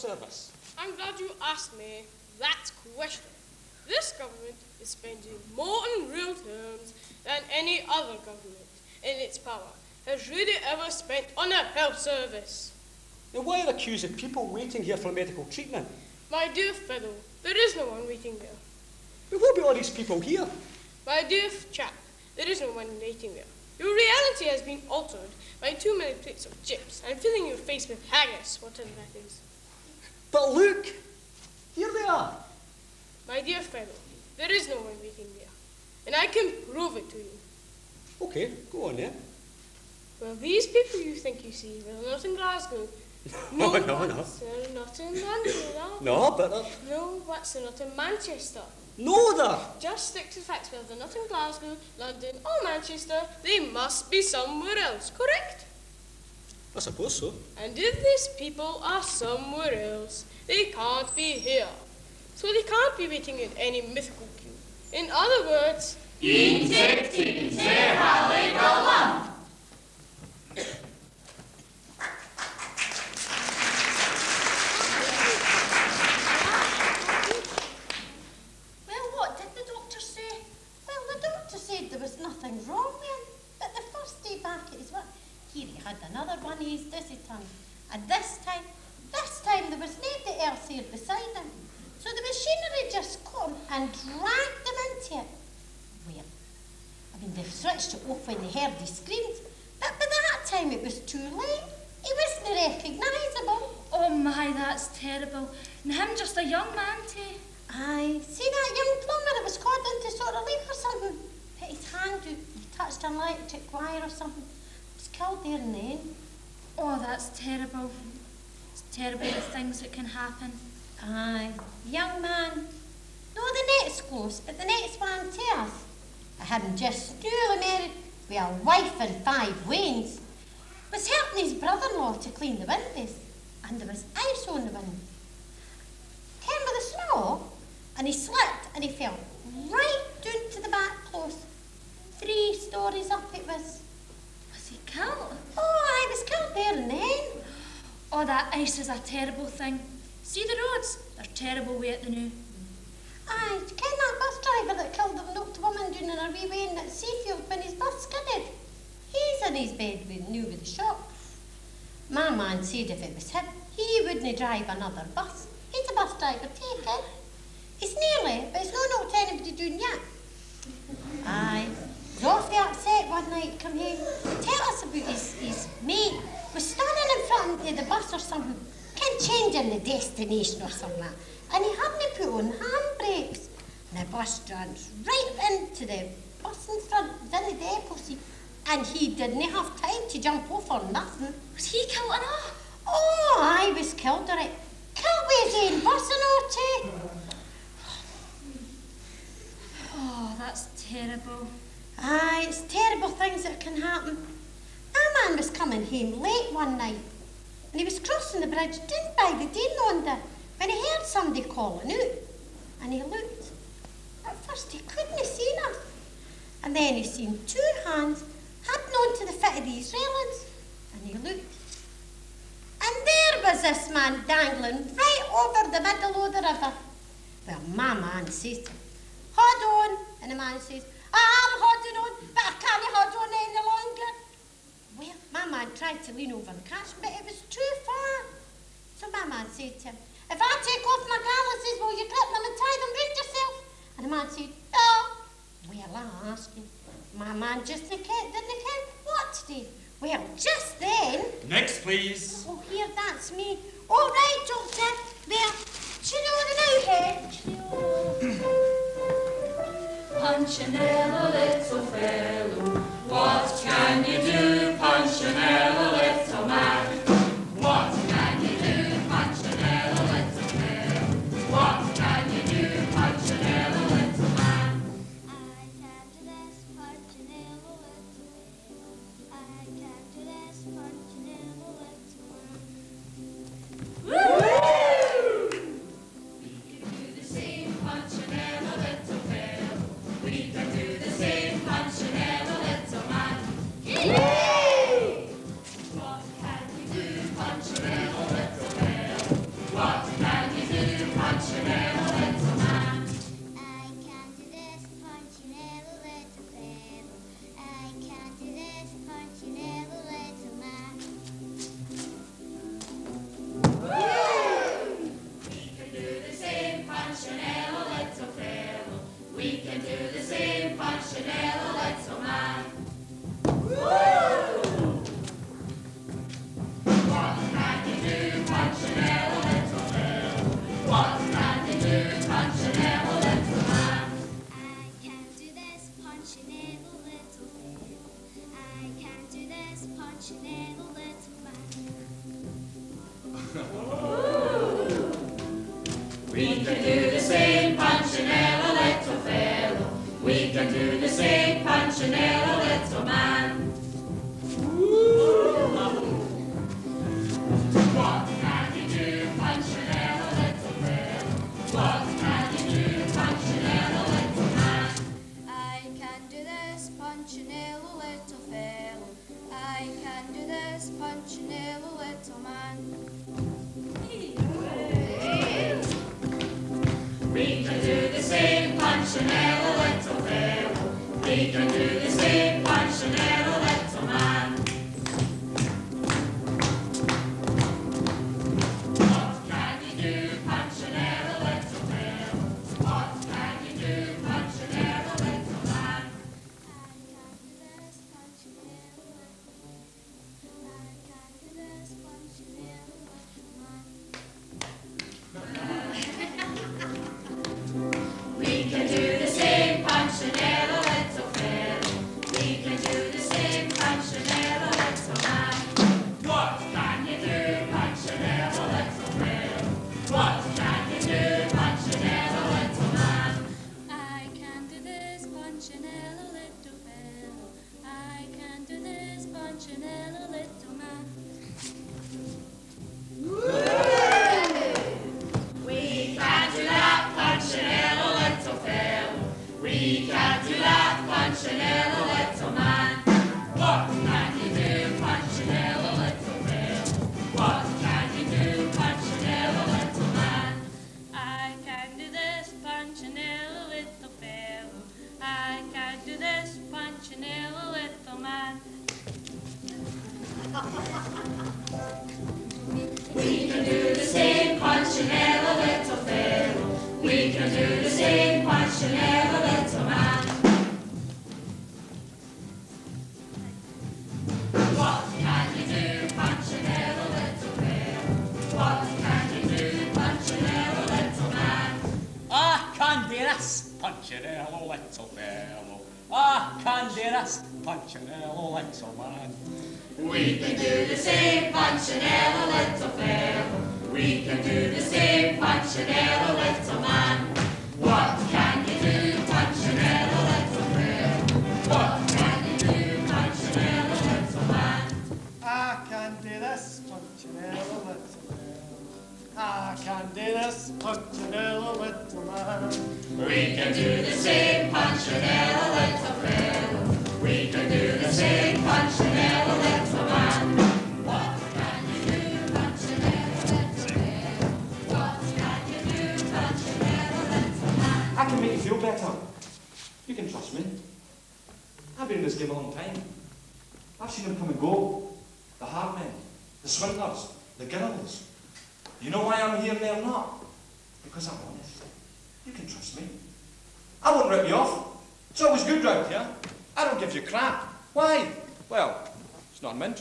service? I'm glad you asked me that question. This government is spending more in real terms than any other government in its power has really ever spent on a health service. Now, why are accusing people waiting here for medical treatment? My dear fellow, there is no one waiting there. But what about all these people here? My dear chap, there is no one waiting there. Your reality has been altered by too many plates of chips and filling your face with haggis, whatever that is. But look, here they are. My dear fellow, there is no one waiting there, and I can prove it to you. Okay, go on then. Well, these people you think you see, they're not in Glasgow. No, no, no. They're not in London, no. No, but uh, No, but they're not in Manchester. no, there. Just stick to the facts. Well, they're not in Glasgow, London, or Manchester. They must be somewhere else, correct? I suppose so. And if these people are somewhere else, they can't be here. So they can't be waiting in any mythical queue. In other words, Teensy, teensy, halligallum. Well, what did the doctor say? Well, the doctor said there was nothing wrong with him. But the first day back at his work, here he had another one his dizzy tongue. And this time, this time there was nobody else here beside him. So the machinery just come and dragged him into it. Well, I mean, they switched it off when they heard his screams. But by that time it was too late. He wasn't recognisable. Oh my, that's terrible. And him just a young man too. Aye, see that young plumber that was caught into sort of leak or something? Put his hand, he he touched an electric wire or something. Killed and then. Oh, that's terrible. It's terrible the things that can happen. Aye, young man. No, the next close, but the next one to us. I hadn't just newly married with a wife and five wains. Was helping his brother-in-law to clean the windows, and there was ice on the window. Came with the snow, and he slipped and he fell right down to the back close. Three stories up it was. Killed? Oh, I was killed there and then. Oh, that ice is a terrible thing. See the roads? They're terrible way at the new. Aye, do ken that bus driver that killed the knocked woman down in a wee way in that Seafield when his bus skidded? He's in his bed with new with the shock. My man said if it was him, he wouldn't drive another bus. He's a bus driver, take it. He's nearly, but he's not knocked anybody down yet. Aye, was awfully upset one night come here, Tell us about his, his mate was standing in front of the bus or something, kept changing the destination or something. And he hadn't put on handbrakes. And the bus runs right into the bus in front, in the depot seat. And he didn't have time to jump off or nothing. Was he killed or not? Oh, I was killed all right. Killed with his own bus and all too. Oh, that's terrible. Aye, it's terrible things that can happen. A man was coming home late one night, and he was crossing the bridge down by the Dean yonder when he heard somebody calling out. And he looked. At first he couldn't see us. And then he seen two hands holding on to the foot of these railings. And he looked. And there was this man dangling right over the middle of the river. Well, my man says to him, Hold on. And the man says, I'm holding on, but I can't hold on any longer. Well, my man tried to lean over the catch, but it was too far. So my man said to him, if I take off my galluses, will you clip them and tie them round yourself? And the man said, no. Well, I asked him. My man just didn't care what to do. Well, just then... Next, please. Oh, here, that's me. All right, Doctor. There. cheerio, you know the new? Punchinello, little fellow, what can you do, Punchinello, little man?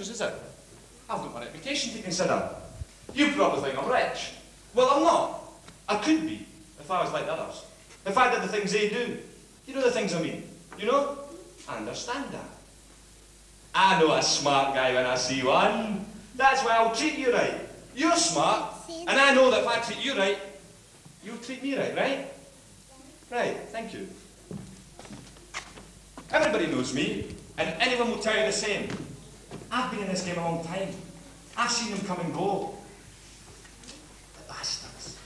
as. I've got my reputation to consider. You probably think I'm rich. Well, I'm not. I could be, if I was like others. If I did the things they do. You know the things I mean. You know? I understand that. I know a smart guy when I see one. That's why I'll treat you right. You're smart, and I know that if I treat you right, you'll treat me right, right? Right, thank you. Everybody knows me, and anyone will tell you the same. I've been in this game a long time. I've seen them come and go. The bastards.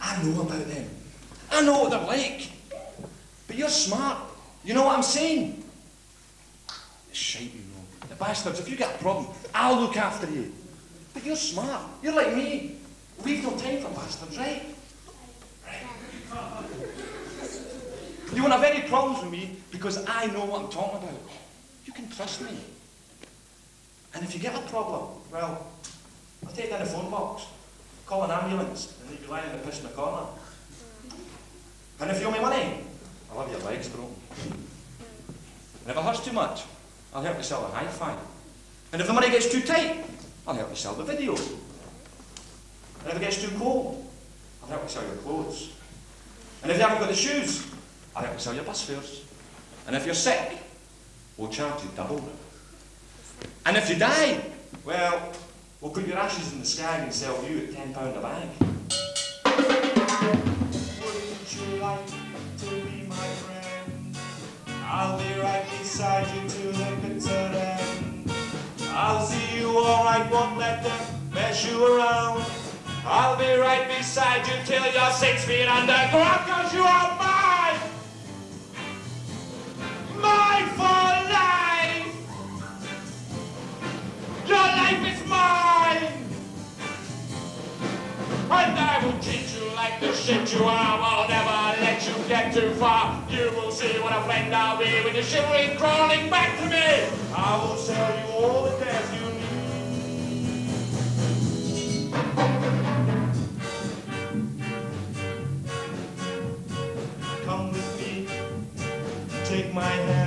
I know about them. I know what they're like. But you're smart. You know what I'm saying? The shite you know. The bastards, if you get a problem, I'll look after you. But you're smart. You're like me. We've no time for bastards, right? Right. You won't have any problems with me because I know what I'm talking about. You can trust me. And if you get a problem, well, I'll take down the phone box, call an ambulance, and you'll be lying in the piss in the corner. And if you owe me money, I'll have your legs broken. And if it hurts too much, I'll help you sell the hi-fi. And if the money gets too tight, I'll help you sell the video. And if it gets too cold, I'll help you sell your clothes. And if you haven't got the shoes, I'll help you sell your bus fares. And if you're sick, we'll charge you double and if you die, well, we'll put your ashes in the sky and sell you at £10 a bag. Wouldn't you like to be my friend? I'll be right beside you to the bitter end. I'll see you alright, won't let them mess you around. I'll be right beside you till you're six feet underground, cause you are mine! Mine for mine! And I will treat you like the shit you are. I'll never let you get too far. You will see what a friend I'll be when you're shivering, crawling back to me. I will sell you all the dance you need. Come with me, take my hand.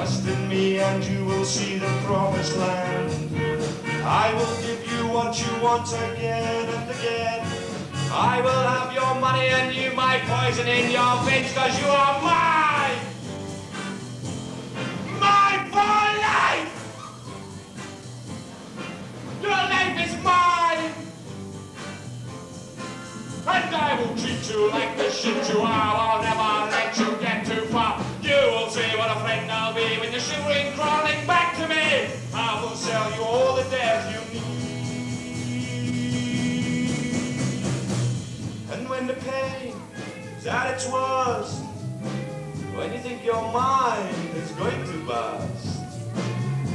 Trust in me and you will see the promised land. I will give you what you want again and again. I will have your money and you my poison in your veins cause you are mine! Mine for life! Your life is mine! And I will treat you like the shit you are. I'll never let you get too far. You will see what a friend I'll be when you're shivering, crawling back to me. I will sell you all the dares you need. And when the pain is at its worst, when you think your mind is going to burst,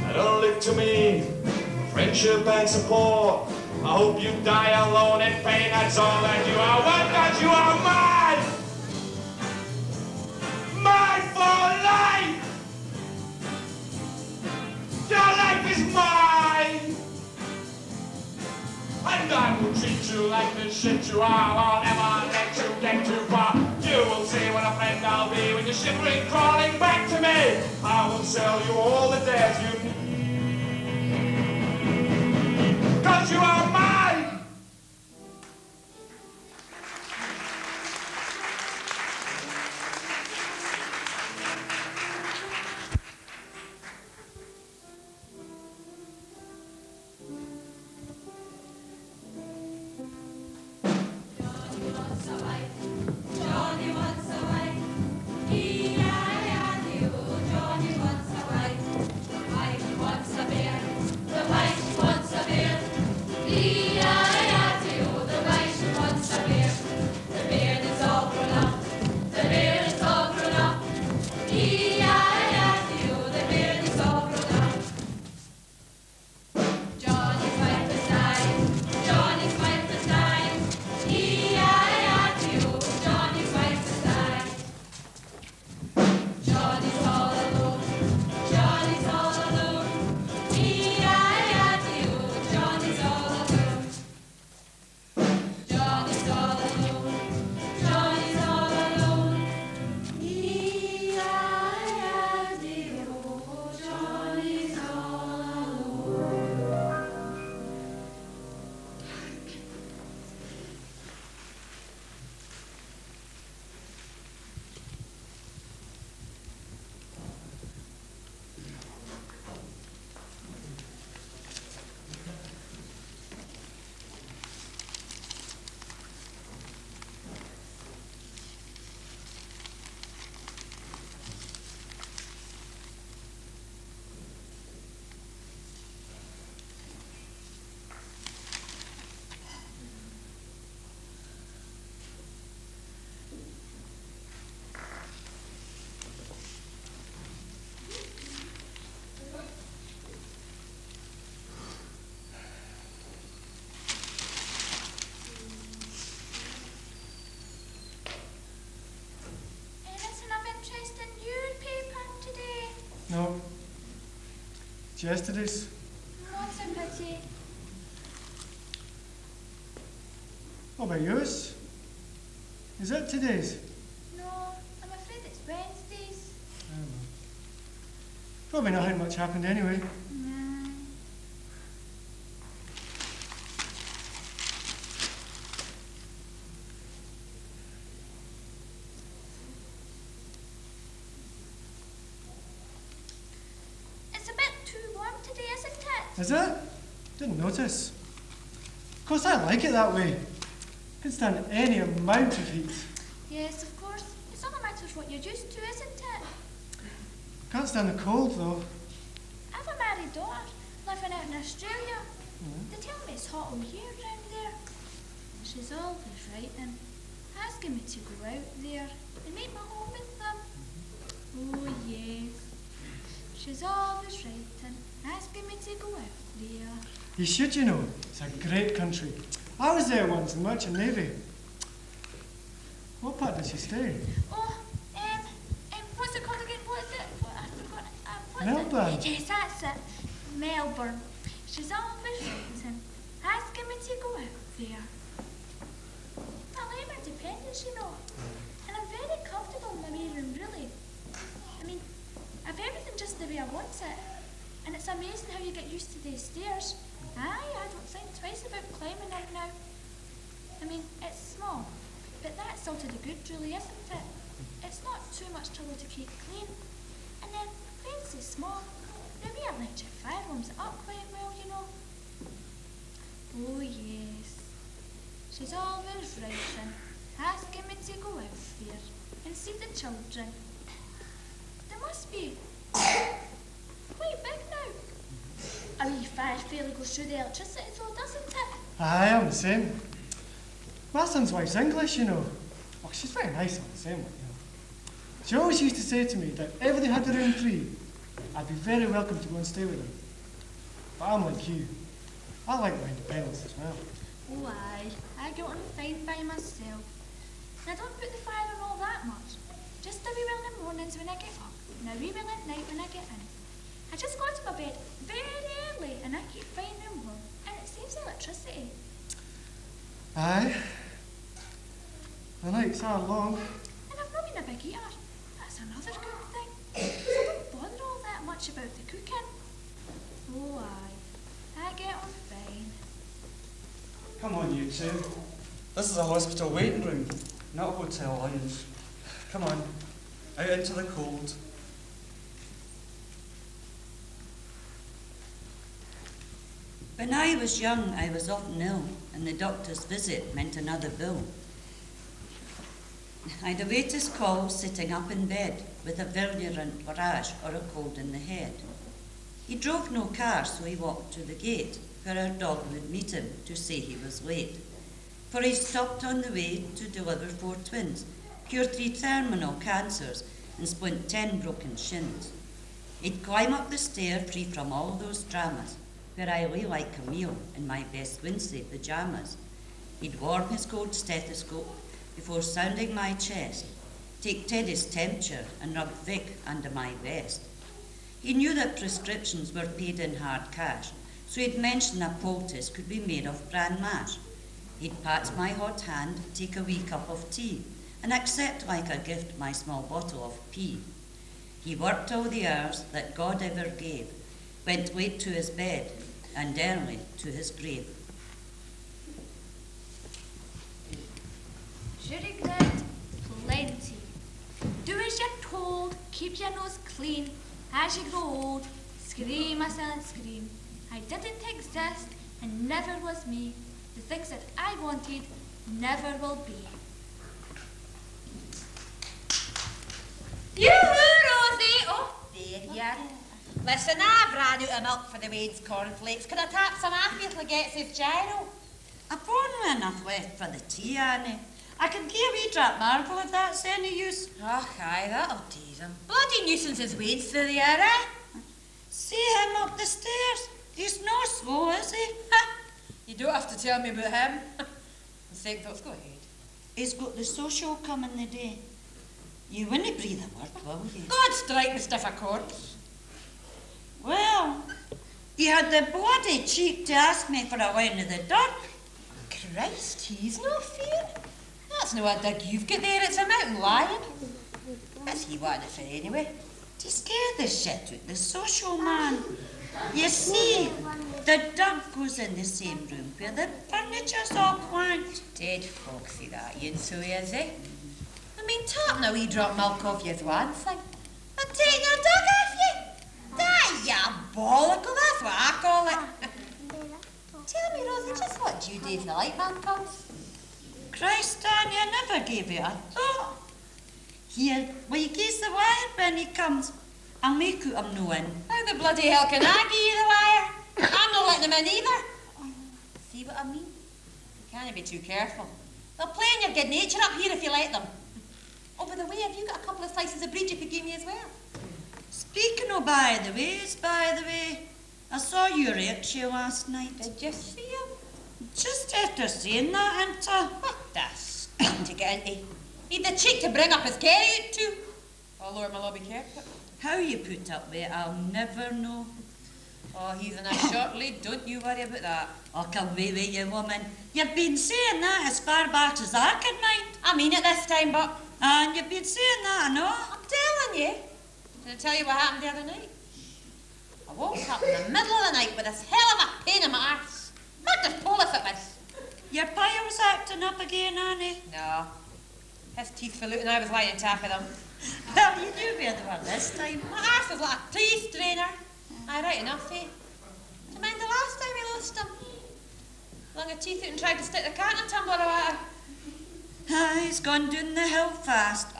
and don't look to me for friendship and support. I hope you die alone in pain, that's all that you are. What that you are! Mine treat you like the shit you are. I'll never let you get too far. You will see what a friend I'll be when you're shivering, crawling back to me. I will sell you all the dares you need. Cause you are yesterday's? Sympathy. What about yours? Is that today's? No, I'm afraid it's Wednesday's. Oh, Probably not had much happened anyway. Notice. Of course, I like it that way. I Can stand any amount of heat. Yes, of course. It's all a matter of what you're used to, isn't it? Can't stand the cold though. I've a married daughter living out in Australia. Mm-hmm. They tell me it's hot all year round there. She's always writing, asking me to go out there and make my home with them. Mm-hmm. Oh, yes. She's always writing, asking me to go out there. You should, you know. It's a great country. I was there once in Merchant Navy. What part did she stay? Oh, um, um, what's it called again? What is it? What, I forgot. Um, Melbourne. It? Yes, that's it. Melbourne. She's always writing, asking me to go out there. I like my independence, you know. And I'm very comfortable in my wee room, really. I mean, I've everything just the way I want it. And it's amazing how you get used to these stairs. Aye, I don't think twice about climbing them now. I mean, it's small, but that's all to the good, really, isn't it? It's not too much trouble to keep clean. And then, is small. The wee electric fire warms it up quite well, you know. Oh, yes. She's always writing, asking me to go out there and see the children. They must be quite big now. A wee fire fairly goes through the electricity though, doesn't it? Aye, I'm the same. My son's wife's English, you know. Oh, she's very nice on the same one, you know. She always used to say to me that if they had the room free, I'd be very welcome to go and stay with them. But I'm like you. I like my independence as well. Oh, aye. I get on fine by myself. And I don't put the fire on all that much. Just a wee well in the mornings when I get up, and a wee well at night when I get in. I just go to my bed very early, and I keep and warm, and it saves electricity. Aye. The nights are long. And I've not been a big eater. That's another good thing. So I don't bother all that much about the cooking. Oh, aye. I get on fine. Come on, you two. This is a hospital waiting room, not a hotel lounge. Come on, out into the cold. When I was young, I was often ill, and the doctor's visit meant another bill. I'd await his call sitting up in bed with a virulent rash or a cold in the head. He drove no car, so he walked to the gate, where our dog would meet him to say he was late. For he stopped on the way to deliver four twins, cure three terminal cancers, and splint ten broken shins. He'd climb up the stair free from all those dramas, where I lay like meal in my best Wednesday eh, pyjamas. He'd warm his cold stethoscope before sounding my chest, take Teddy's temperature and rub Vic under my vest. He knew that prescriptions were paid in hard cash, so he'd mention a poultice could be made of bran mash. He'd pat my hot hand, take a wee cup of tea, and accept like a gift my small bottle of pee. He worked all the hours that God ever gave, went late to his bed, and early to his grave. Grit, plenty. Do as you're told, keep your nose clean. As you grow old, scream a silent scream. I didn't exist and never was me. The things that I wanted never will be. Yoo-hoo, Rosie! Oh, there you are. Listen, I've ran out of milk for the Wade's cornflakes. Can I tap some off you till it gets his giro? I've only enough left for the tea, Annie. I can give a wee drop marble if that's any use. Oh, aye, that'll tease him. Bloody nuisance is Wade's through the air, eh? See him up the stairs. He's no slow, is he? You don't have to tell me about him. Sake thoughts, go ahead. He's got the social coming the day. You wouldn't breathe a word, will you? God strike the stiff accords. Well, he had the bloody cheek to ask me for a line of the dirt. Christ, he's no fear. That's no a dig you've got there, it's a mountain lion. What's he it for anyway? to scare the shit out the social man. You see, the dog goes in the same room where the furniture's all quanked. Dead foxy that, you so is he? I mean, tapping a wee drop milk off you's one thing. But taking your dog off you? That diabolical, that's what I call it. Tell me, Rosie, just what do you do if the light man comes? Christ, Dan, you never gave it a thought. Here, will you kiss the wire when he comes? I'll make you him know in. How the bloody hell can I give you the wire? I'm not letting them in either. See what I mean? You can't be too careful. They'll play on your good nature up here if you let them. Oh, by the way, have you got a couple of slices of bread you could give me as well? Speaking of by the ways, by the way, I saw you at Rachel last night. Did you see him? Just after saying that, Hunter. What the to into? He'd the cheek to bring up his carry out too. Oh, Lord, my lobby careful. How you put up with it, I'll never know. Oh, he's in a short lead, don't you worry about that. Oh, come away with you, woman. You've been saying that as far back as I can mind. I mean it this time, but... And you've been saying that, I know. I'm telling you. Did I tell you what happened the other night? I woke up in the middle of the night with this hell of a pain in my arse. Marcus Polis it was. Your pile's acting up again, Annie. No. His teeth fell out and I was lying top of them. Well, you knew where they were this time. My arse was like a tree strainer. I right enough, eh? Do you mind the last time we lost him? Lung a teeth out and tried to stick the cat in a tumbler of water. Ah, he's gone down the hill fast.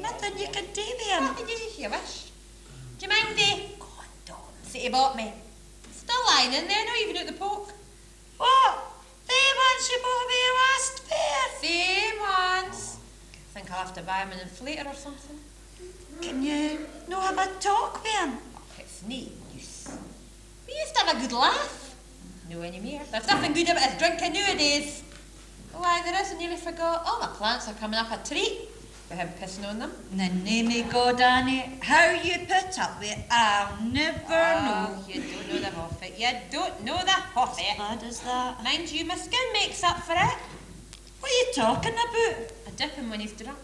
Nothing you can do. What did you, wish? Do you mind the condoms that he bought me? Still lying in there, not even at the poke. What? They ones you bought me last fair? Same ones. I Think I'll have to buy him an inflator or something. Can you no have a talk with him? Oh, it's no use. We used to have a good laugh. No anymore. There's nothing good about his drinking nowadays. Why, there is, I nearly forgot. All my plants are coming up a treat with him pissing on them. In the name of God, Annie, how you put up with it, I'll never Oh, know. you don't know the half it. You don't know the half it. Bad as that. Mind you, my skin makes up for it. What are you talking about? I dip him when he's drunk.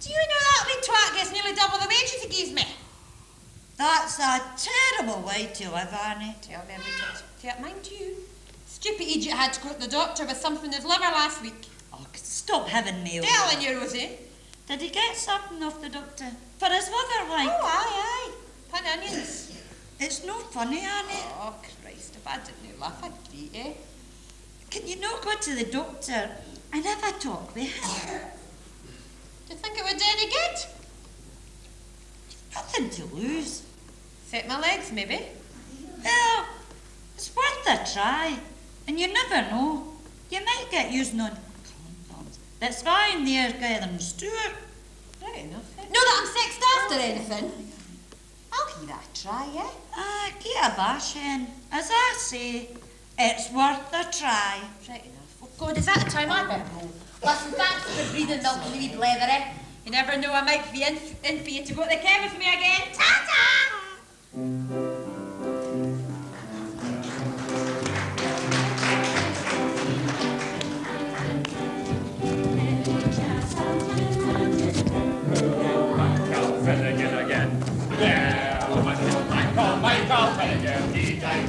Do you know that wee twat gets nearly double the wages he gives me? That's a terrible way to live, Annie. Tell me touch. Tell, mind you, stupid idiot had to go to the doctor with something in his liver last week. Oh, stop having me over. Telling you, Rosie. Did he get something off the doctor? For his mother, like? Oh, aye, aye. Pun onions. It's no funny, Annie. Oh, Christ, if I didn't laugh, I'd greet you. Eh? Can you not go to the doctor and have a talk with him? Do you think it would do any good? Nothing to lose. Set my legs, maybe. Well, it's worth a try. And you never know. You might get using on condoms. That's fine there, Gathering Stewart. Right enough. Eh? Not that I'm sexed after anything. I'll give that a try, yeah? Ah, get a bash in. As I say, it's worth a try. Right enough. Oh, God, is that the time I better go? Listen, thanks for breathing milk and wee blethery. You never know, I might be in, in for you to go to the chemist with me again. Ta-ta!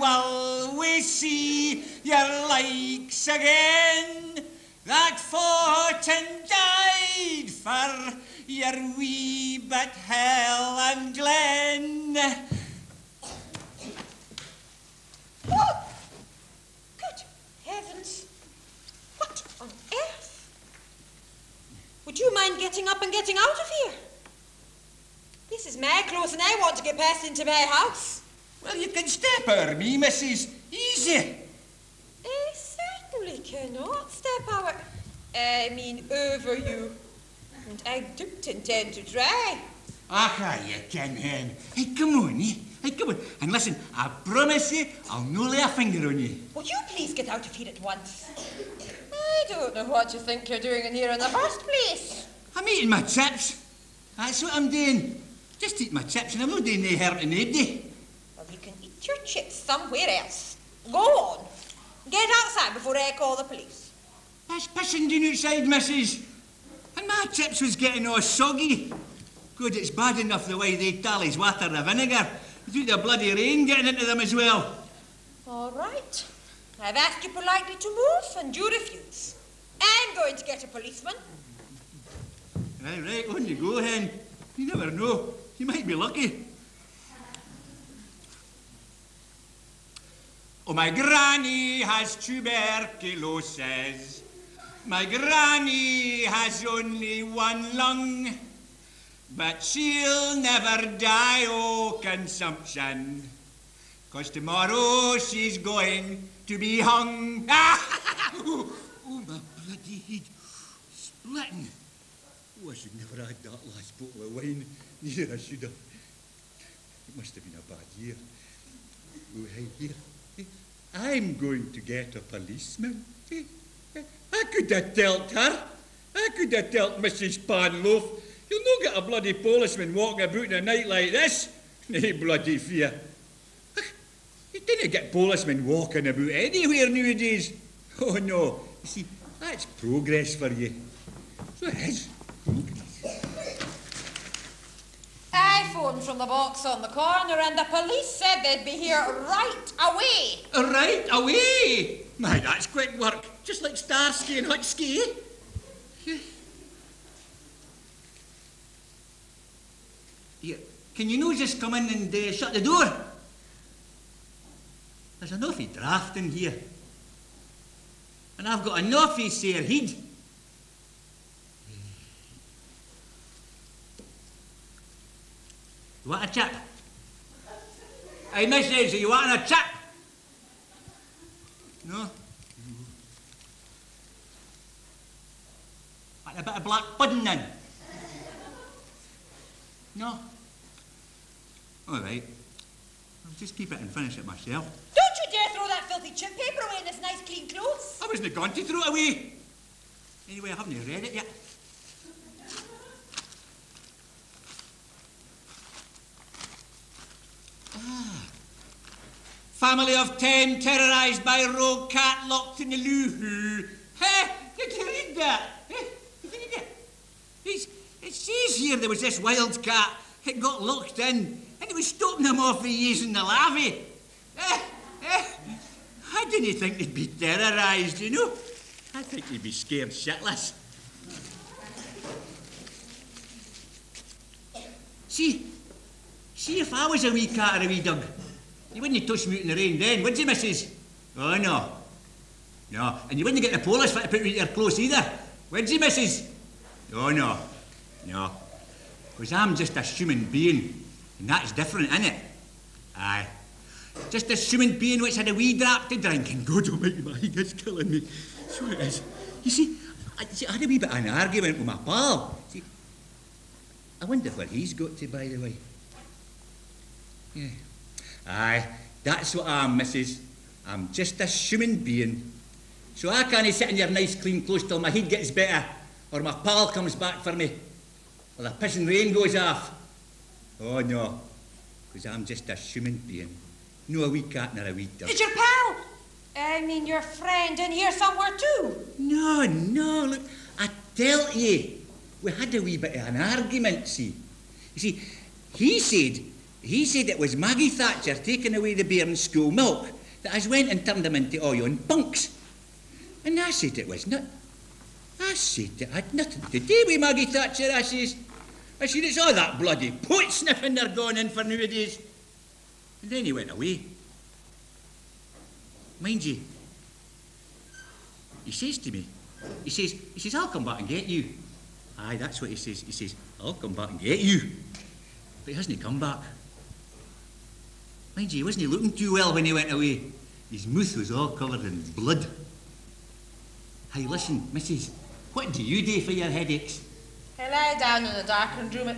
when will we see your likes again? That and died for your wee but hill and glen. Good heavens. What on earth? Would you mind getting up and getting out of here? This is my clothes and I want to get past into my house. Can step her, me, missus. Easy. I certainly cannot step out. I mean, over you. And I don't intend to try. Ach, you can, hen. Hey, come on, eh? Hey, come on. And listen, I promise you, I'll no lay a finger on you. Will you please get out of here at once? I don't know what you think you're doing in here in the first place. I'm eating my chips. That's what I'm doing. Just eat my chips and I'm not doing any harm to nobody. Well, you can eat your chips somewhere else. Go on. Get outside before I call the police. That's pissing down outside, missus. And my chips was getting all soggy. Good, it's bad enough the way they tallies water the vinegar. Without the bloody rain getting into them as well. All right. I've asked you politely to move, and you refuse. I'm going to get a policeman. Right, right, on you go, hen. You never know. You might be lucky. Oh, my granny has tuberculosis. My granny has only one lung. But she'll never die o' consumption. Cause tomorrow she's going to be hung. oh, oh, my bloody head. Splitting. Oh, I should never had that last bottle of wine. Yeah, I should have. It must have been a bad year. Oh, hey, here. I'm going to get a policeman. I could have dealt her. I could have dealt Mrs. Panloaf. You'll not get a bloody policeman walking about in a night like this. Nay, bloody fear. You didn't get policemen walking about anywhere nowadays. Oh, no. You see, that's progress for you. So it is. I phoned from the box on the corner, and the police said they'd be here right away. Right away! My, that's quick work. Just like Starsky and Hutchky. eh? Here, can you no just come in and uh, shut the door? There's an awful draft in here. And I've got an awful sore head. You want a chip? Hey, are you wanting a chip? No? Want a bit of black pudding then? No? All right. I'll just keep it and finish it myself. Don't you dare throw that filthy chip paper away in this nice clean clothes. I wasn't going to throw it away. Anyway, I haven't read it yet. Family of ten terrorised by a rogue cat locked in the loo-hoo. Hey, did you read that? Eh, did you? It's, it says here there was this wild cat. It got locked in, and it was stopping them off from using the lavvy. Eh. I didn't think they'd be terrorised, you know. I think they'd be scared shitless. See, see if I was a wee cat or a wee dog, you wouldn't touch me out in the rain then, would you, missus? Oh, no. No, and you wouldn't get the police for to put me in your clothes either, would you, missus? Oh, no. No. Because I'm just a human being, and that's different, isn't it? Aye. Just a human being which had a wee drop to drink, and God almighty, my head is killing me. So it is. You see, I, see, I had a wee bit of an argument with my pal. See, I wonder where he's got to, by the way. Yeah. Aye, that's what I'm, missus. I'm just a human being. So I can't sit in your nice clean clothes till my head gets better, or my pal comes back for me, or the pissing rain goes off. Oh no, because I'm just a human being. No a wee cat nor a wee dog. Is your pal? I mean, your friend in here somewhere too. No, no, look, I tell ye, we had a wee bit of an argument, see. You see, he said, he said it was Maggie Thatcher taking away the bairns' school milk that has went and turned them into all yon punks. And I said it was not. I said it had nothing to do with Maggie Thatcher, I says. I said it's all that bloody pot sniffing they're going in for nowadays. And then he went away. Mind you, he says to me, he says, he says, I'll come back and get you. Aye, that's what he says. He says, I'll come back and get you. But he hasn't he come back. Mind you, he wasn't he looking too well when he went away. His mouth was all covered in blood. Hey, listen, Mrs. What do you do for your headaches? I lie down in a darkened room. It-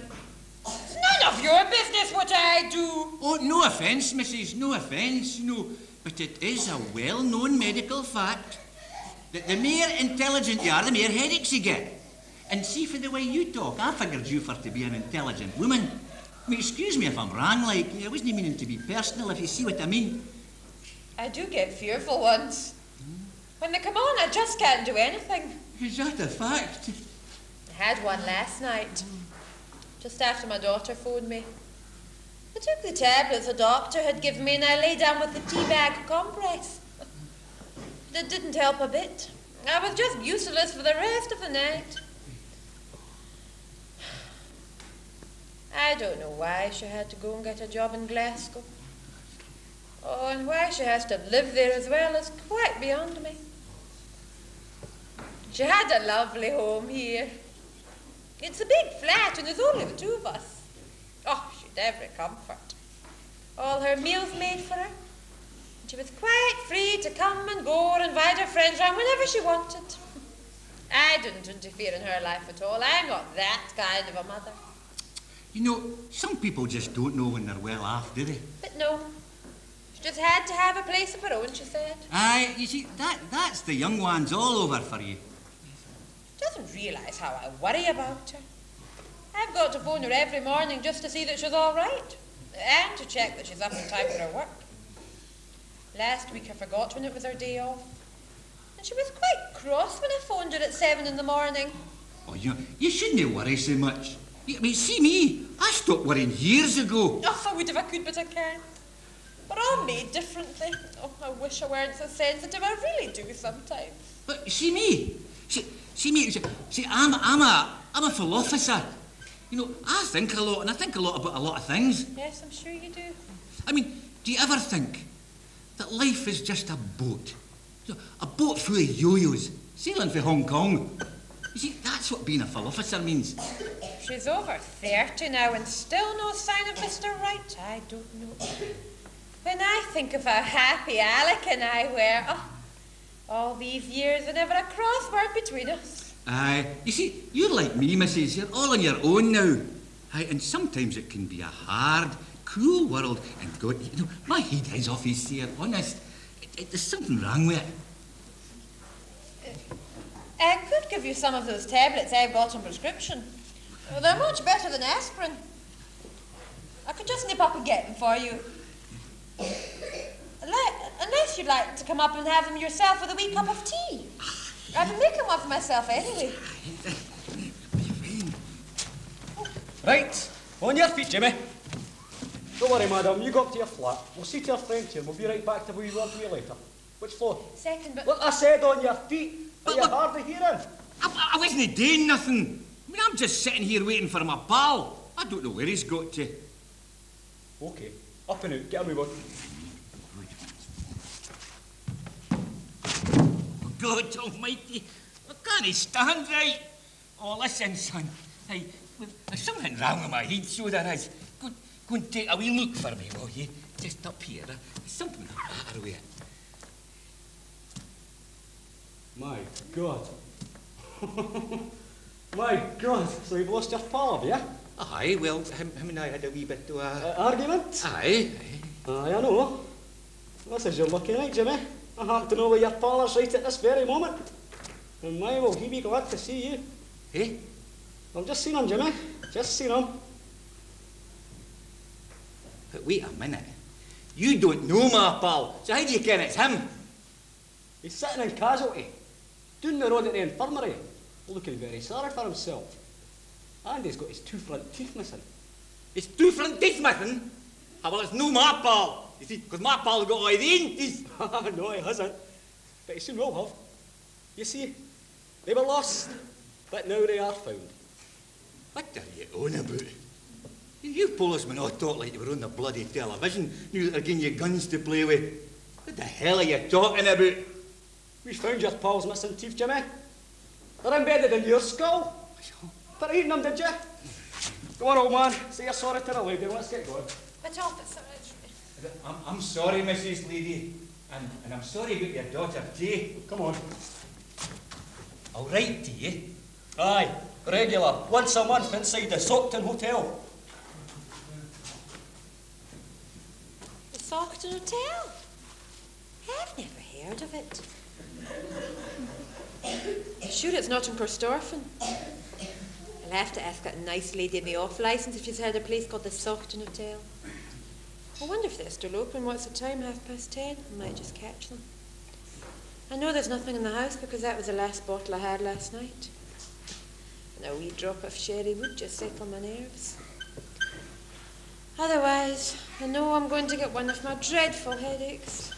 It's none of your business what I do. Oh, no offence, Mrs. No offence, no. But it is a well-known medical fact that the more intelligent you are, the more headaches you get. And see, for the way you talk, I figured you for to be an intelligent woman. I mean, excuse me if I'm wrong, like, I wasn't meaning to be personal, if you see what I mean. I do get fearful ones. When they come on, I just can't do anything. Is that a fact? I had one last night, just after my daughter phoned me. I took the tablets the doctor had given me and I lay down with the tea bag compress. That didn't help a bit. I was just useless for the rest of the night. I don't know why she had to go and get a job in Glasgow. Oh, and why she has to live there as well is quite beyond me. She had a lovely home here. It's a big flat and there's only the two of us. Oh, she'd every comfort. All her meals made for her. She was quite free to come and go or invite her friends round whenever she wanted. I didn't interfere in her life at all. I'm not that kind of a mother. You know, some people just don't know when they're well off, do they? But no, she just had to have a place of her own, she said. Aye, you see, that, that's the young ones all over for you. She Doesn't realise how I worry about her. I've got to phone her every morning just to see that she's all right and to check that she's up in time for her work. Last week I forgot when it was her day off. And she was quite cross when I phoned her at seven in the morning. Oh, you, you shouldn't worry so much. You- I mean, see me. I stopped worrying years ago. Oh, I would if I could, but I can't. We're all made differently. Oh, I wish I weren't so sensitive. I really do sometimes. But see me. See, see me. See, see, I'm, I'm a, I'm a philosopher. You know, I think a lot, and I think a lot about a lot of things. Yes, I'm sure you do. I mean, do you ever think that life is just a boat? You know, A boat full of yo-yos sailing for Hong Kong. You see, that's what being a philosopher means. She's over 30 now and still no sign of Mr. Right. I don't know. When I think of how happy Alec and I were, oh, all these years and never a crossword between us. Aye, you see, you're like me, Mrs. You're all on your own now. Aye, and sometimes it can be a hard, cruel world. And God, you know, my head is off his here, honest. It, it, there's something wrong with it. I could give you some of those tablets eh, I've got on prescription. Well, they're much better than aspirin. I could just nip up and get them for you. Unless, unless you'd like to come up and have them yourself with a wee cup of tea. I've been making one for myself anyway. Right, on your feet, Jimmy. Don't worry, madam, you go up to your flat. We'll see to your friend here. We'll be right back to where we were for you later. Which floor? Second, but... Look, I said on your feet. Are you hard of hearing? I, I wasn't doing nothing. I mean, I'm just sitting here waiting for my pal. I don't know where he's got to. Okay, up and out. Get a move on. Oh, God almighty, I can't stand right. Oh, listen, son. Hey, there's something wrong with my head, so there is. Go, go and take a wee look for me, will you? Just up here. There's something matter with it. My God. My God. So you've lost your pal, yeah? Aye, well, him, him and I had a wee bit of a... Uh, argument? Aye. Aye, I know. This is your lucky night, Jimmy. I happen to know where your pal is right at this very moment. And my, will he be glad to see you. Eh? I've just seen him, Jimmy. Just seen him. But wait a minute. You don't know my pal, so how do you ken it's him? He's sitting in casualty, down the road at the infirmary, looking very sorry for himself. And he's got his two front teeth missing. His two front teeth missing? Ah, well, it's no my pal. You see, because my pal got all the no, he hasn't. But he soon will have. You see, they were lost, but now they are found. What are you on about? You policemen all talk like you were on the bloody television, knew that they're giving you guns to play with. What the hell are you talking about? We found your pals missing teeth, Jimmy. They're embedded in your skull. But eating them, did you? Go on, old man. Say you're sorry to the lady. Let's get going. But officer, I'm, I'm sorry, Mrs. Lady. And, and I'm sorry about your daughter, Jay. Come on. I'll write to you. Aye, regular. Once a month inside the Saughton Hotel. The Saughton Hotel? I've never heard of it. Sure, it's not in storfin. I'll have to ask that nice lady in the off license if she's heard a place called the Saughton Hotel. I wonder if they're still open. What's the time? Half past ten? I might just catch them. I know there's nothing in the house because that was the last bottle I had last night. And a wee drop of sherry would just settle my nerves. Otherwise, I know I'm going to get one of my dreadful headaches.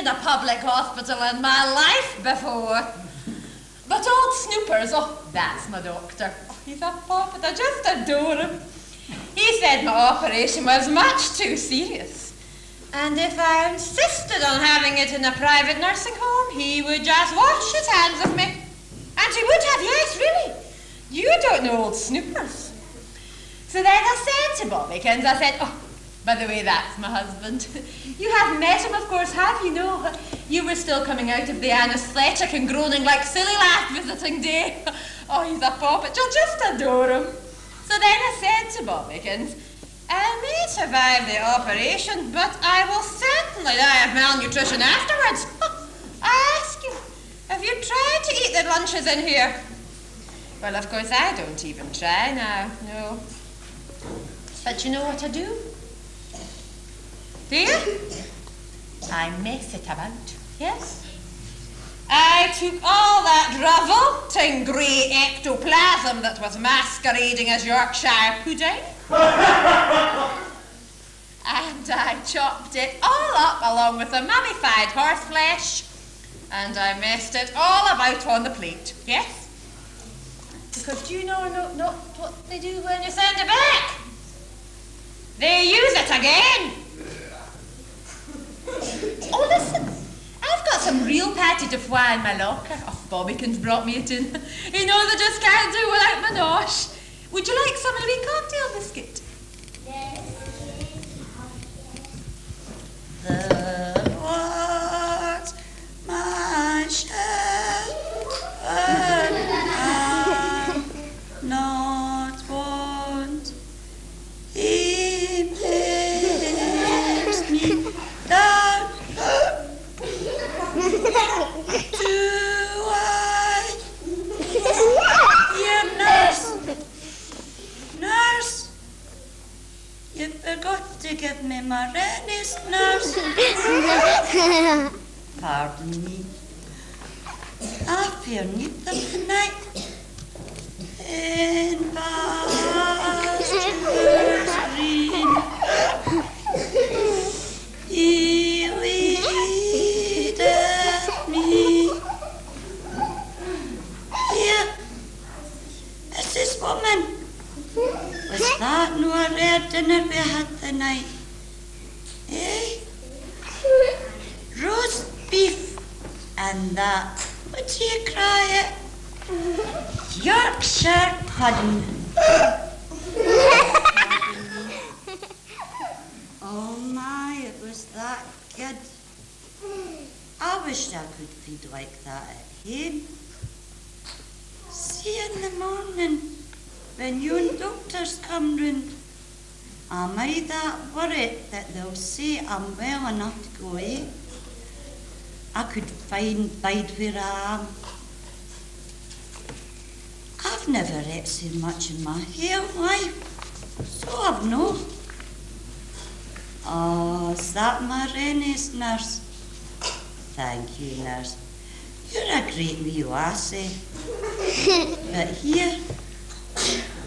in a public hospital in my life before. But old Snoopers, oh, that's my doctor. Oh, he's a puppet, I just adore him. He said my operation was much too serious. And if I insisted on having it in a private nursing home, he would just wash his hands of me. And he would have, yes, really. You don't know old Snoopers. So then I said to Bobbikins, I said, oh, by the way, that's my husband. You have met him, of course, have you? No, you were still coming out of the anaesthetic and groaning like silly last visiting day. Oh, he's a poppet. You'll just adore him. So then I said to Bobbykins, I may survive the operation, but I will certainly die of malnutrition afterwards. I ask you, have you tried to eat the lunches in here? Well, of course, I don't even try now, no. But you know what I do? Do you? I mess it about, yes? I took all that revolting grey ectoplasm that was masquerading as Yorkshire pudding. and I chopped it all up along with the mummified horse flesh. And I messed it all about on the plate, yes? Because do you know no, not what they do when you send it back? They use it again. Oh, listen. I've got some real pâté de foie in my locker. Oh, Bobbykins brought me it in. He knows I just can't do without my nosh. Would you like some of wee cocktail biscuit? Yes. The Lord's my shepherd, I You forgot to give me my redness, nurse. Pardon me. I fear neither tonight. In pastures green, this woman? Was that no a rare dinner we had the night? Eh? Roast beef and that, what do you cry? Yorkshire pudding. oh my, it was that good. I wish I could feed like that at home. See in the morning when you and doctors come round. Am I that worried that they'll say I'm well enough to go eh? I could find bide where I am. I've never ate so much in my whole life, so I've no. Oh, is that my Rennie's nurse? Thank you, nurse. You're a great wee lassie. but here,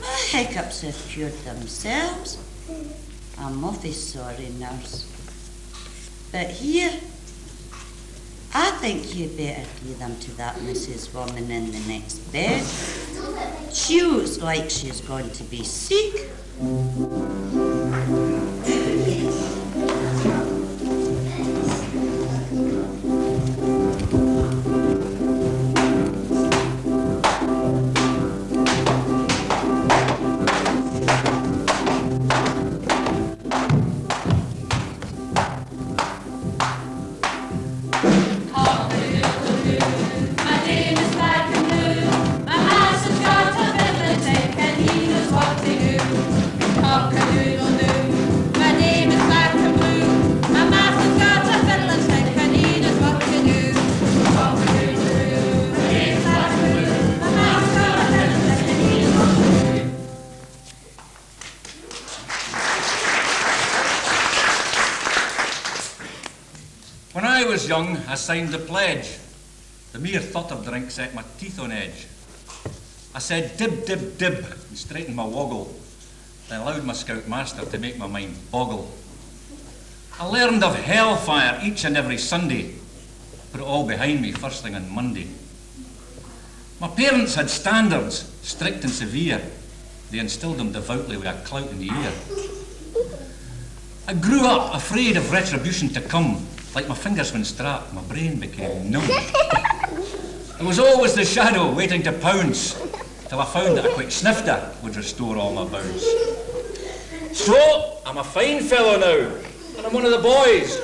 my hiccups have cured themselves. I'm awfully sorry, nurse. But here, I think you'd better give them to that Mrs. Woman in the next bed. She looks like she's going to be sick. Young, I signed the pledge. The mere thought of drink set my teeth on edge. I said dib, dib, dib, and straightened my woggle. Then allowed my scoutmaster to make my mind boggle. I learned of hellfire each and every Sunday. Put it all behind me first thing on Monday. My parents had standards, strict and severe. They instilled them devoutly with a clout in the ear. I grew up afraid of retribution to come. Like my fingers when strapped, my brain became numb. There was always the shadow waiting to pounce, till I found that a quick snifter would restore all my bounce. So, I'm a fine fellow now, and I'm one of the boys.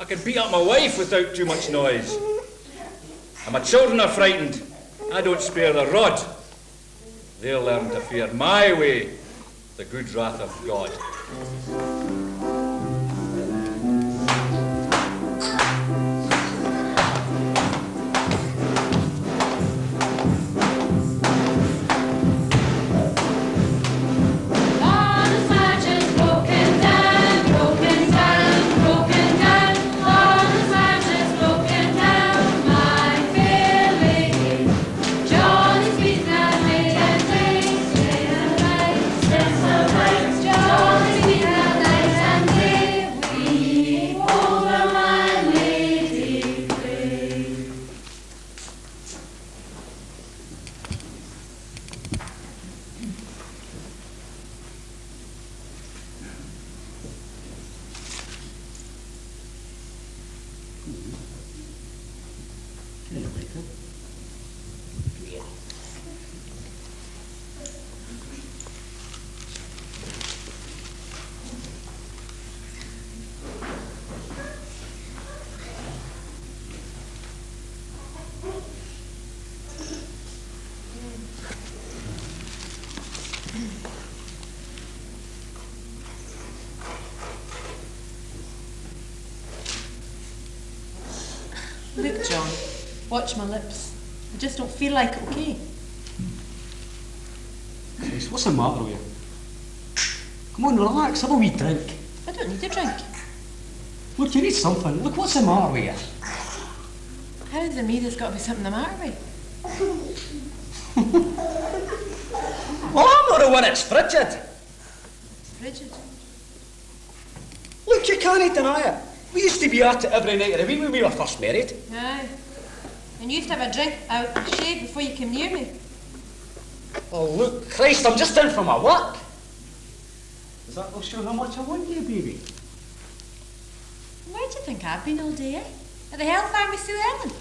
I can beat up my wife without too much noise. And my children are frightened. I don't spare the rod. They'll learn to fear my way, the good wrath of God. Watch my lips. I just don't feel like okay? Christ, what's the matter with you? Come on, relax, have a wee drink. I don't need a drink. Look, you need something. Look, what's the matter with you? How's it me there's got to be something the matter with? Well, I'm not the one that's frigid. Frigid. Look, you can't deny it. We used to be at it every night of the week when we were first married. Aye. And you used to have a drink out the shade before you came near me. Oh, look, Christ, I'm just in from my work. Does that will show how much I want you, baby? Where do you think I've been all day, eh? At the Hell Farm with Sue Ellen.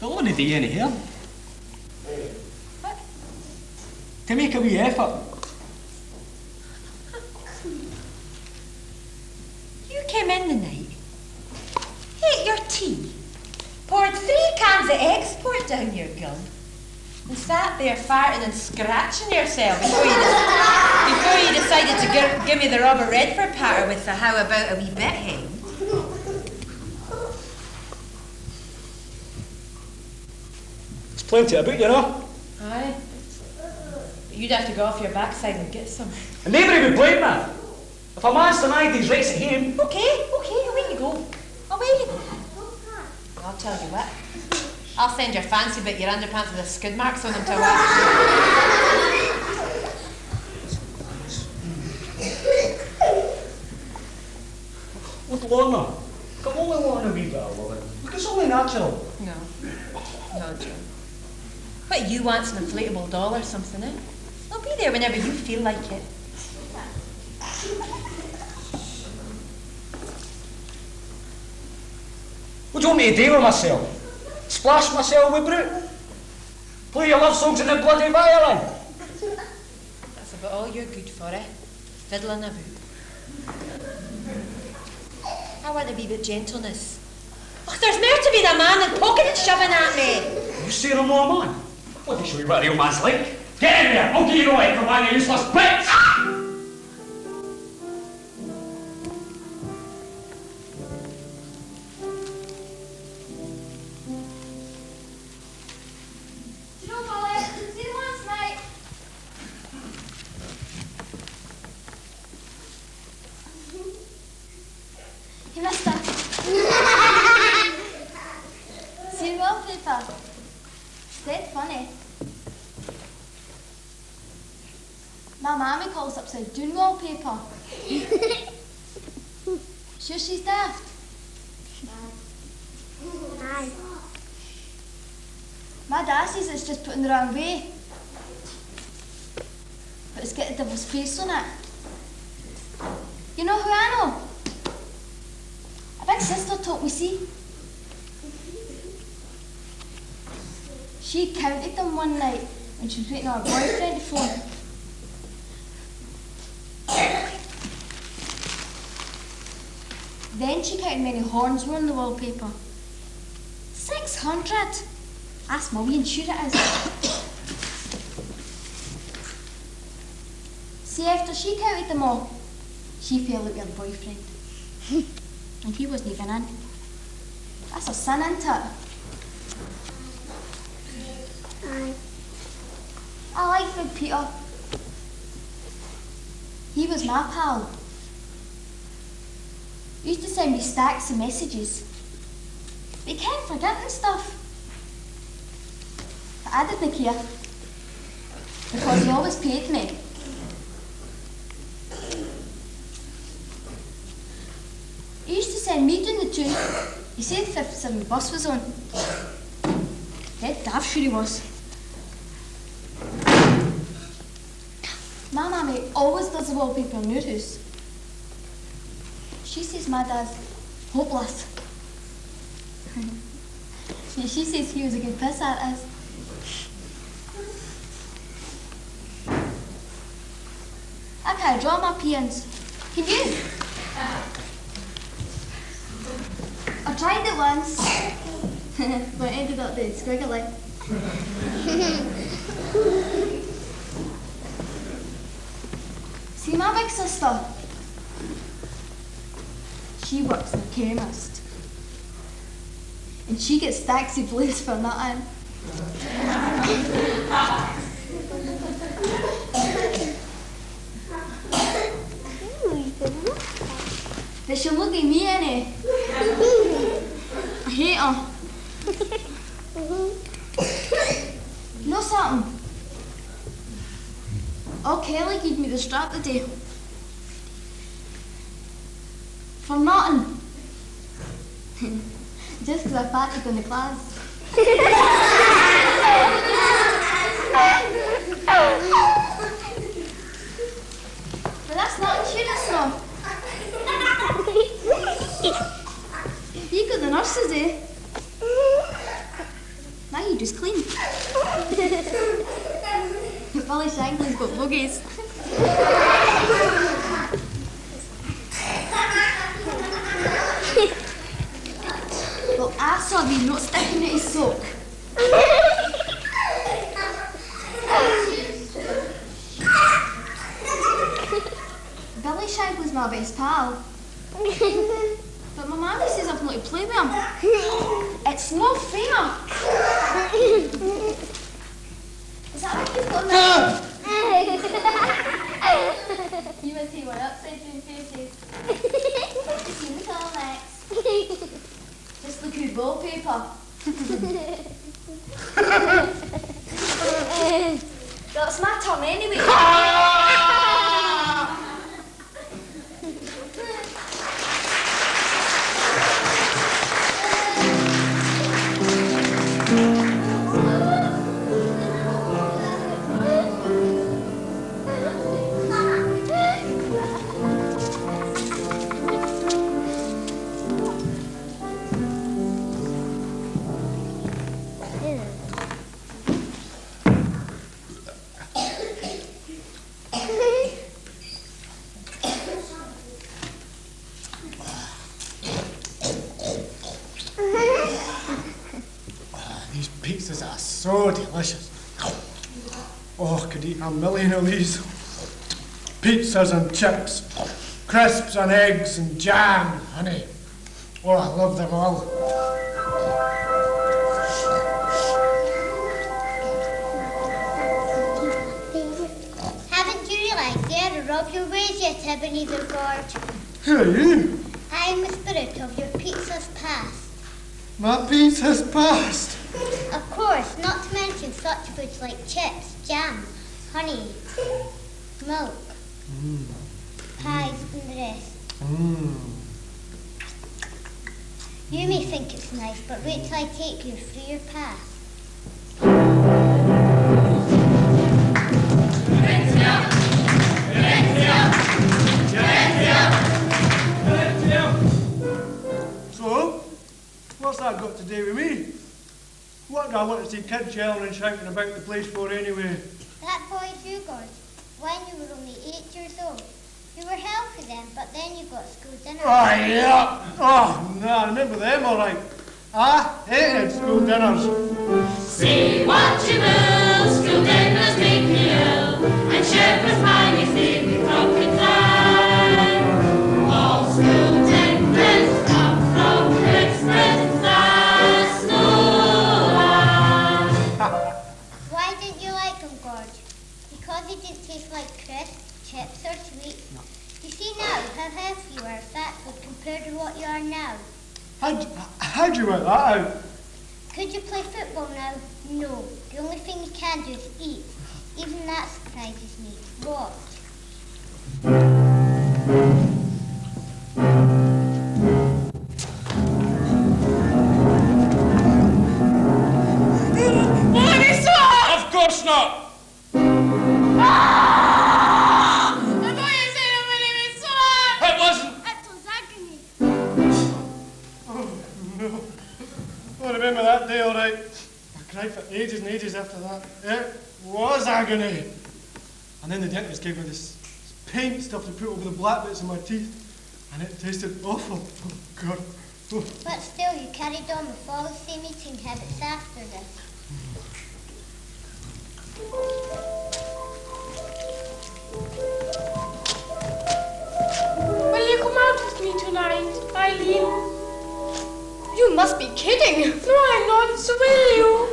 The only day in here. What? To make a wee effort. You came in the night, ate your tea, poured three cans of export down your gum, and sat there farting and scratching yourself before you, de- before you decided to gi- give me the Robert Redford patter with the how about a wee bit hen. There's plenty about, you know. Aye. But you'd have to go off your backside and get some. And nobody would blame me. If a man's denied his rights at home, Okay, okay, away you go. Away you go. I'll tell you what. I'll send your fancy bit your underpants with the skid marks on them to wash. look, Lorna. Come on, Lorna, a wee bit of loving. Look, it's only natural. No. No. But you want some inflatable doll or something, eh? I'll be there whenever you feel like it. What do you want me to do with myself? Splash myself with brute? Play your love songs in the bloody violin? That's about all you're good for, eh? Fiddling about. I want a wee bit gentleness. Och, there's more to be the man than poking and shoving at me. You say I'm not a man? Let me show you what a real man's like. Get in there! I'll give you away for buying a useless bitch! Counted them one night when she was waiting on her boyfriend to phone. Then she counted many horns were on the wallpaper. Six hundred! That's my wee sure it is. See, after she counted them all, she fell out with her boyfriend. and he wasn't even in. That's a sin, isn't it? Aye. Peter. He was my pal. He used to send me stacks of messages. He kept forgetting stuff. But I didn't care. Because he always paid me. He used to send me down the tune. He said 57 bus was on. Dead daft sure he was. Always does in your house. She says my dad's hopeless. she, she says he was a good piss at us. I draw my peons. Can you? I tried it once, but ended up being squiggly. See my big sister? She works as a chemist. And she gets taxi blues for nothing. They should look at me any. I hate her. You know something? Oh, Kelly gave me the strap the day. For nothing. Just because I farted in the class. boogies. These. Pizzas and chips, crisps and eggs and jam and honey. Oh, I love them all. Haven't you realised there to rob your ways yet, Ebenezer Gorge? Who are you? I'm the spirit of your pizza's past. My pizza's past. What I want to see kids yelling and shouting about the place for anyway. That boy's you, Gorge. When you were only eight years old. You were healthy then, but then you got school dinner. Oh, yeah. Oh, no, I remember them all right. Ah, hated school dinners. See what you will, school dinners make me ill, and shepherd's pie is in chips, or sweets. You see now how healthy you are, fat food compared to what you are now. How'd, how'd you work that out? Could you play football now? No. The only thing you can do is eat. Even that surprises me. Watch. Of course not! It remember that day all right. I cried for ages and ages after that. It was agony. And then the dentist gave me this paint stuff to put over the black bits of my teeth. And it tasted awful. Oh, God. Oh. But still, you carried on with all the same eating habits after this. Will you come out with me tonight, Eileen? You must be kidding. No, I'm not. So will you?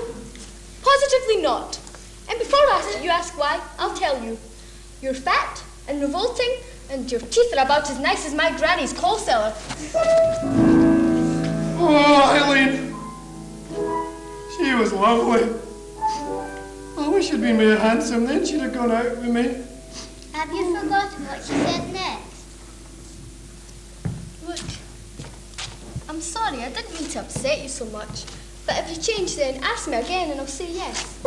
Positively not. And before I ask you ask why, I'll tell you. You're fat and revolting, and your teeth are about as nice as my granny's coal cellar. Oh, Eileen. She was lovely. I wish she'd been more handsome, then she'd have gone out with me. Have you forgotten what she said next? I'm sorry, I didn't mean to upset you so much. But if you change then, ask me again and I'll say yes.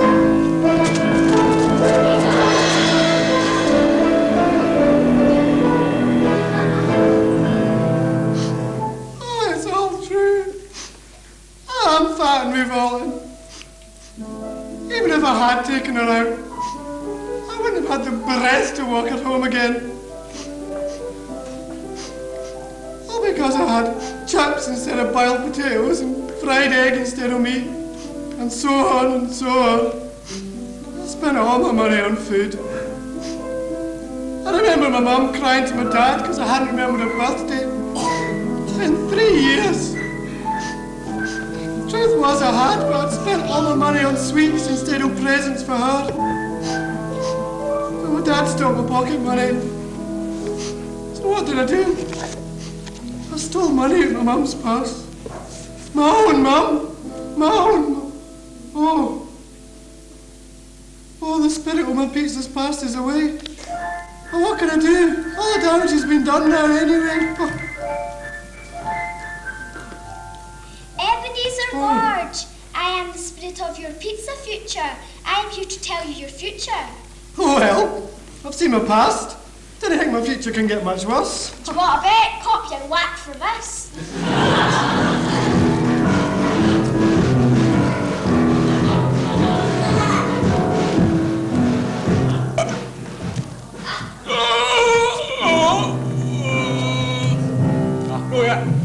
Oh, it's all true. Oh, I'm and revolting. Even if I had taken her out, I wouldn't have had the breath to walk at home again. All because I had chips instead of boiled potatoes and fried egg instead of meat, and so on and so on. I spent all my money on food. I remember my mum crying to my dad because I hadn't remembered her birthday. Been three years. The Truth was I had, but I'd spent all my money on sweets instead of presents for her. So my dad stole my pocket money. So what did I do? I stole money of my mum's purse. My own mum. My own mum. Oh. Oh, the spirit of my pizza's past is away. Oh, what can I do? All the damage has been done now anyway. Oh. Ebenezer oh. Gorge, I am the spirit of your pizza future. I am here to tell you your future. Oh well, I've seen my past. Don't think my future can get much worse. Do you want a bet? Cop your whack for this. Oh, oh, oh. Ah, oh yeah.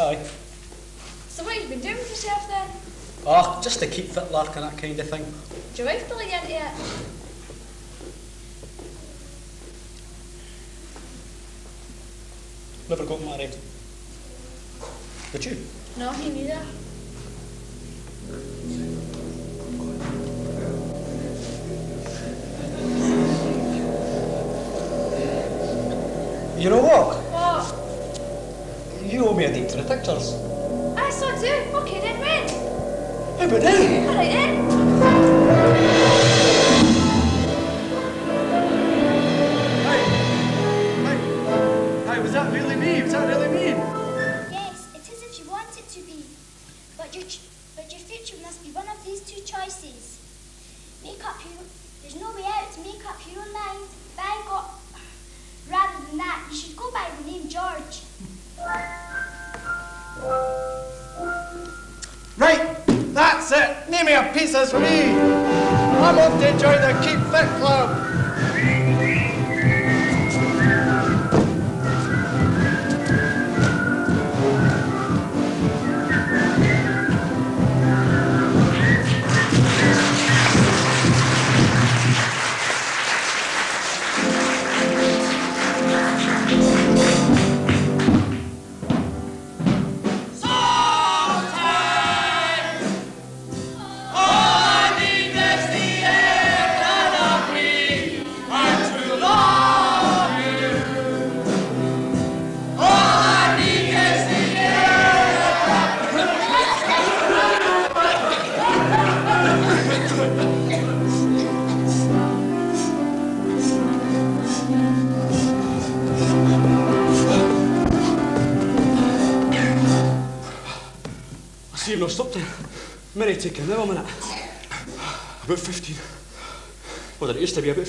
Bye. So what have you been doing with yourself then? Ah, just to keep fit, lark, and that kind of thing. Did your wife pull you into it? Never got married. Did you? No, me neither. You know what? What? You owe me a date to the pictures. I saw too. Okay, then when? How about now? All right then.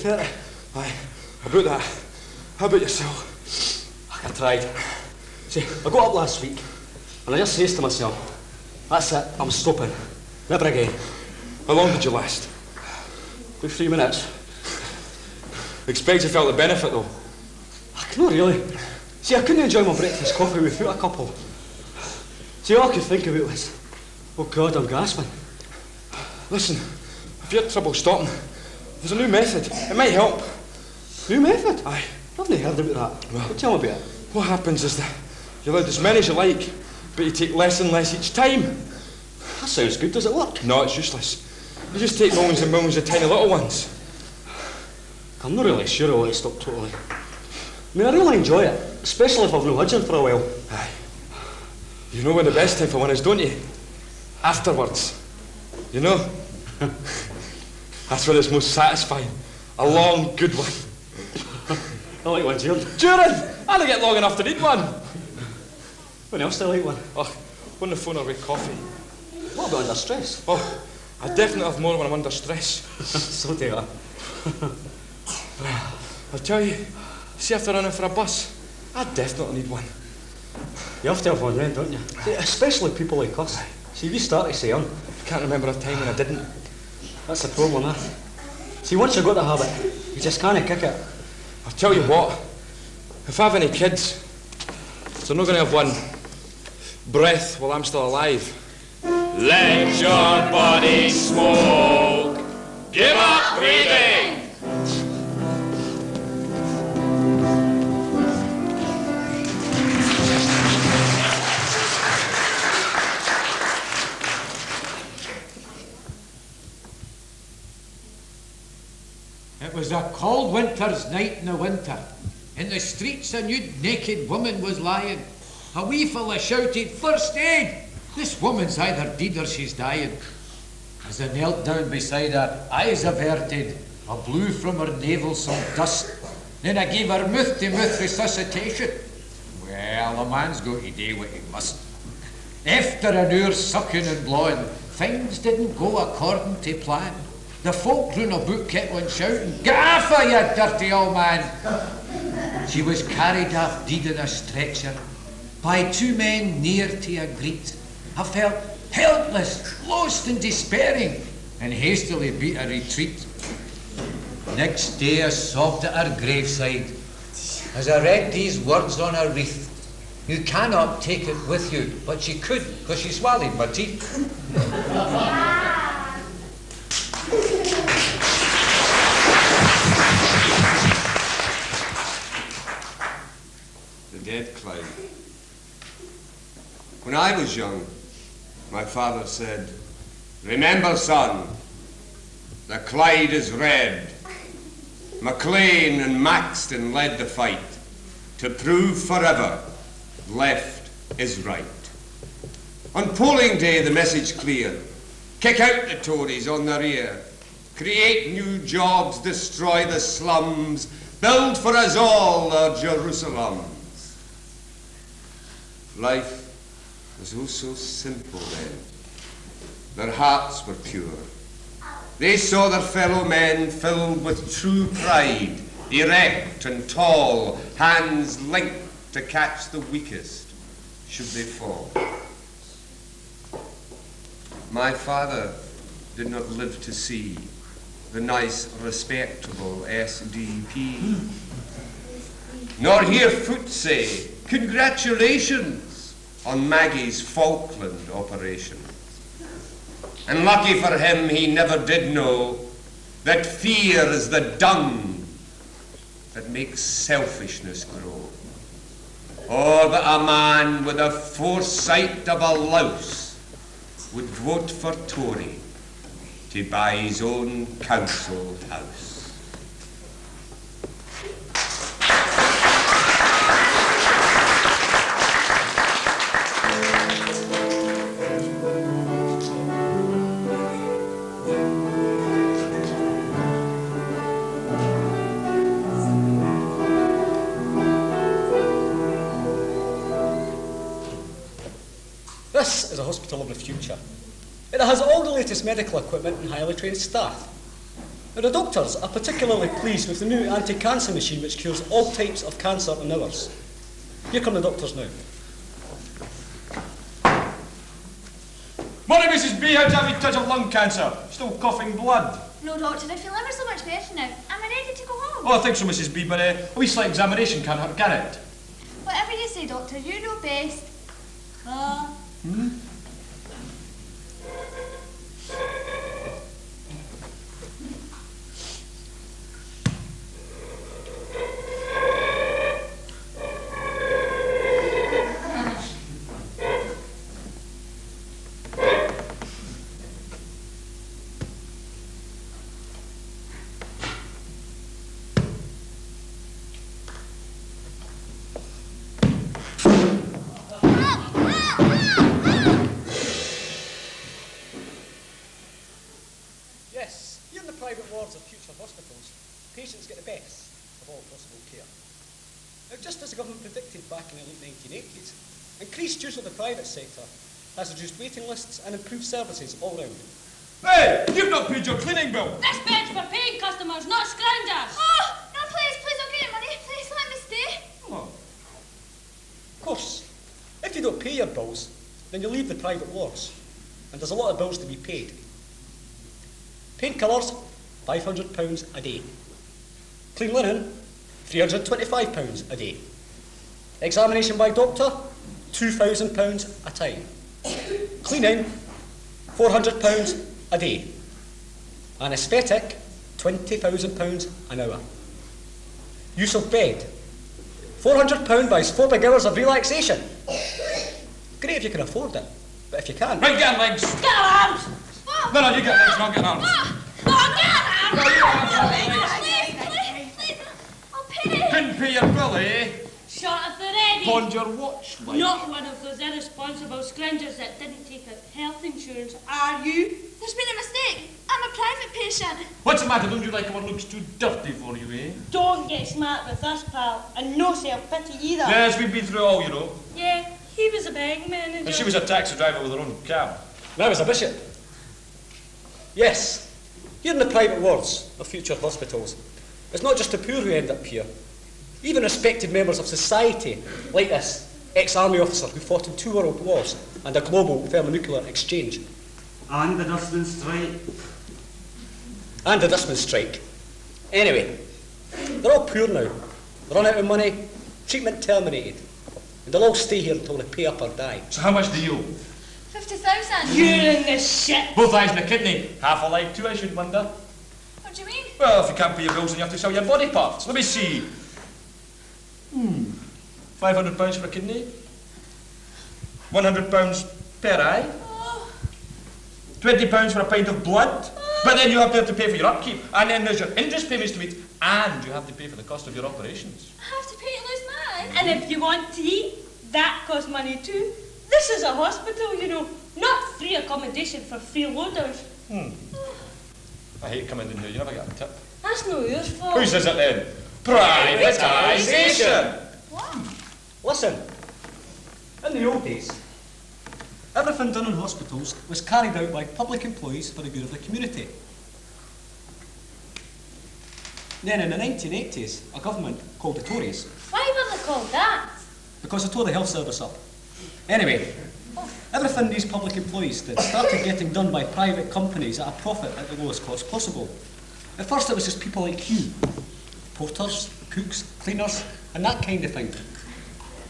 30. Aye, about that. How about yourself? I tried. See, I got up last week, and I just says to myself, that's it, I'm stopping. Never again. How long did you last? About three minutes. Expect you felt the benefit though. Not really. See, I couldn't enjoy my breakfast coffee without a couple. See, all I could think about was, oh God, I'm gasping. Listen, if you had trouble stopping, there's a new method. It might help. New method? Aye. I've not heard about that. Well, tell me about it. What happens is that you're allowed as many as you like, but you take less and less each time. That sounds good. Does it work? No, it's useless. You just take millions and millions of tiny little ones. I'm not really sure I want to stop totally. I mean, I really enjoy it, especially if I've no hudging for a while. Aye. You know when the best time for one is, don't you? Afterwards. You know? That's when it's most satisfying. A long, good one. I like one, Jim. Durin! I don't get long enough to need one. When else do I like one? Oh, on the phone or with coffee. What about under stress? Oh, I definitely have more when I'm under stress. so do I. I'll tell you, see if they're running for a bus, I definitely need one. You have to have one then, don't you? See, especially people like us. See, we start to say, I Can't remember a time when I didn't. That's the problem, eh? See, once you've got the habit, you just can't kick it. I'll tell you what, if I have any kids, they're not going to have one breath while I'm still alive. Let your body smoke. Give up breathing. Was a cold winter's night in the winter. In the streets a nude naked woman was lying. A wee fella shouted, First aid! This woman's either dead or she's dying. As I knelt down beside her, eyes averted, I blew from her navel some dust. Then I gave her mouth to mouth resuscitation. Well, a man's got to do what he must. After an hour sucking and blowing, things didn't go according to plan. The folk round about kept on shouting, Get off her, you dirty old man! She was carried off dead in a stretcher by two men near to a greet. I felt helpless, lost and despairing, and hastily beat a retreat. Next day I sobbed at her graveside as I read these words on her wreath. You cannot take it with you, but she could, because she swallowed my teeth. Dead Clyde. When I was young, my father said, Remember, son, the Clyde is red. Maclean and Maxton led the fight to prove forever left is right. On polling day, the message clear. Kick out the Tories on the rear. Create new jobs, destroy the slums, build for us all our Jerusalems. Life was oh so simple then. Their hearts were pure. They saw their fellow men filled with true pride, erect and tall, hands linked to catch the weakest should they fall. My father did not live to see the nice, respectable SDP, nor hear Foot say, Congratulations on Maggie's Falkland operation. And lucky for him, he never did know that fear is the dung that makes selfishness grow. Or that a man with the foresight of a louse would vote for Tory to buy his own council house. Latest medical equipment and highly trained staff. Now, the doctors are particularly pleased with the new anti-cancer machine which cures all types of cancer in hours. Here come the doctors now. Morning, Mrs. B. How's have you touch of lung cancer? Still coughing blood? No, doctor, I feel ever so much better now. Am I ready to go home? Oh, I think so, Mrs. B, but uh, a wee slight examination can't hurt, can it? Whatever you say, doctor, you know best. Uh, Hmm? Has reduced waiting lists and improved services all round. Hey, you've not paid your cleaning bill. This bed's for paying customers, not scroungers. Oh, no, please, please, I'll get your money. Please let me stay. Of course, if you don't pay your bills, then you leave the private wards, and there's a lot of bills to be paid. Painkillers, £500 a day. Clean linen, £325 a day. Examination by doctor, £2,000 a time. Cleaning, £400 a day. Anaesthetic, £20,000 an hour. Use of bed, £400 buys four big hours of relaxation. Great if you can afford it, but if you can't... Right, get legs! Get arms! No, no, you get legs, not get arms. Arms! No, get arms! Please, please, please! I'll pay! Pin pay your bill, eh? Shut up already. Pawned your watch, like. Not one of those irresponsible scroungers that didn't take out health insurance, are you? There's been a mistake. I'm a private patient. What's the matter? Don't you like our looks too dirty for you, eh? Don't get smart with us, pal, and no self-pity either. Yes, we've been through all, you know. Yeah, he was a bank manager. And she was a taxi driver with her own cab. And I was a bishop. Yes, here in the private wards of future hospitals, it's not just the poor who end up here. Even respected members of society, like this ex-army officer who fought in two world wars and a global thermonuclear exchange. And the dustman strike. And the dustman strike. Anyway, they're all poor now. They're run out of money, treatment terminated. And they'll all stay here until they pay up or die. So how much do you owe? 50,000. You're in the shit. Both eyes and a kidney. Half a life too, I should wonder. What do you mean? Well, if you can't pay your bills, then you have to sell your body parts. Let me see. Hmm. Five hundred pounds for a kidney. One hundred pounds per eye. Twenty pounds for a pint of blood. But then you have to have to pay for your upkeep, and then there's your interest payments to meet, and you have to pay for the cost of your operations. I have to pay to lose eye. And if you want to eat, that costs money too. This is a hospital, you know, not free accommodation for freeloaders. Hmm. I hate coming in here. You never get a tip. That's no your fault. Who says it then? Privatisation. Listen, in the old days, everything done in hospitals was carried out by public employees for the good of the community. Then in the 1980s, a government called the Tories, Why were they called that? because they tore the health service up. Anyway, everything these public employees did started getting done by private companies at a profit at the lowest cost possible. At first it was just people like you, porters, cooks, cleaners, and that kind of thing.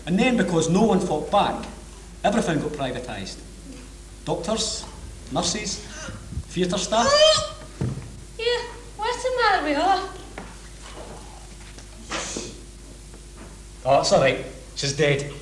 And then because no one fought back, everything got privatised. Doctors, nurses, theatre staff. Oh, yeah, what's the matter with her? Oh, it's all right. She's dead.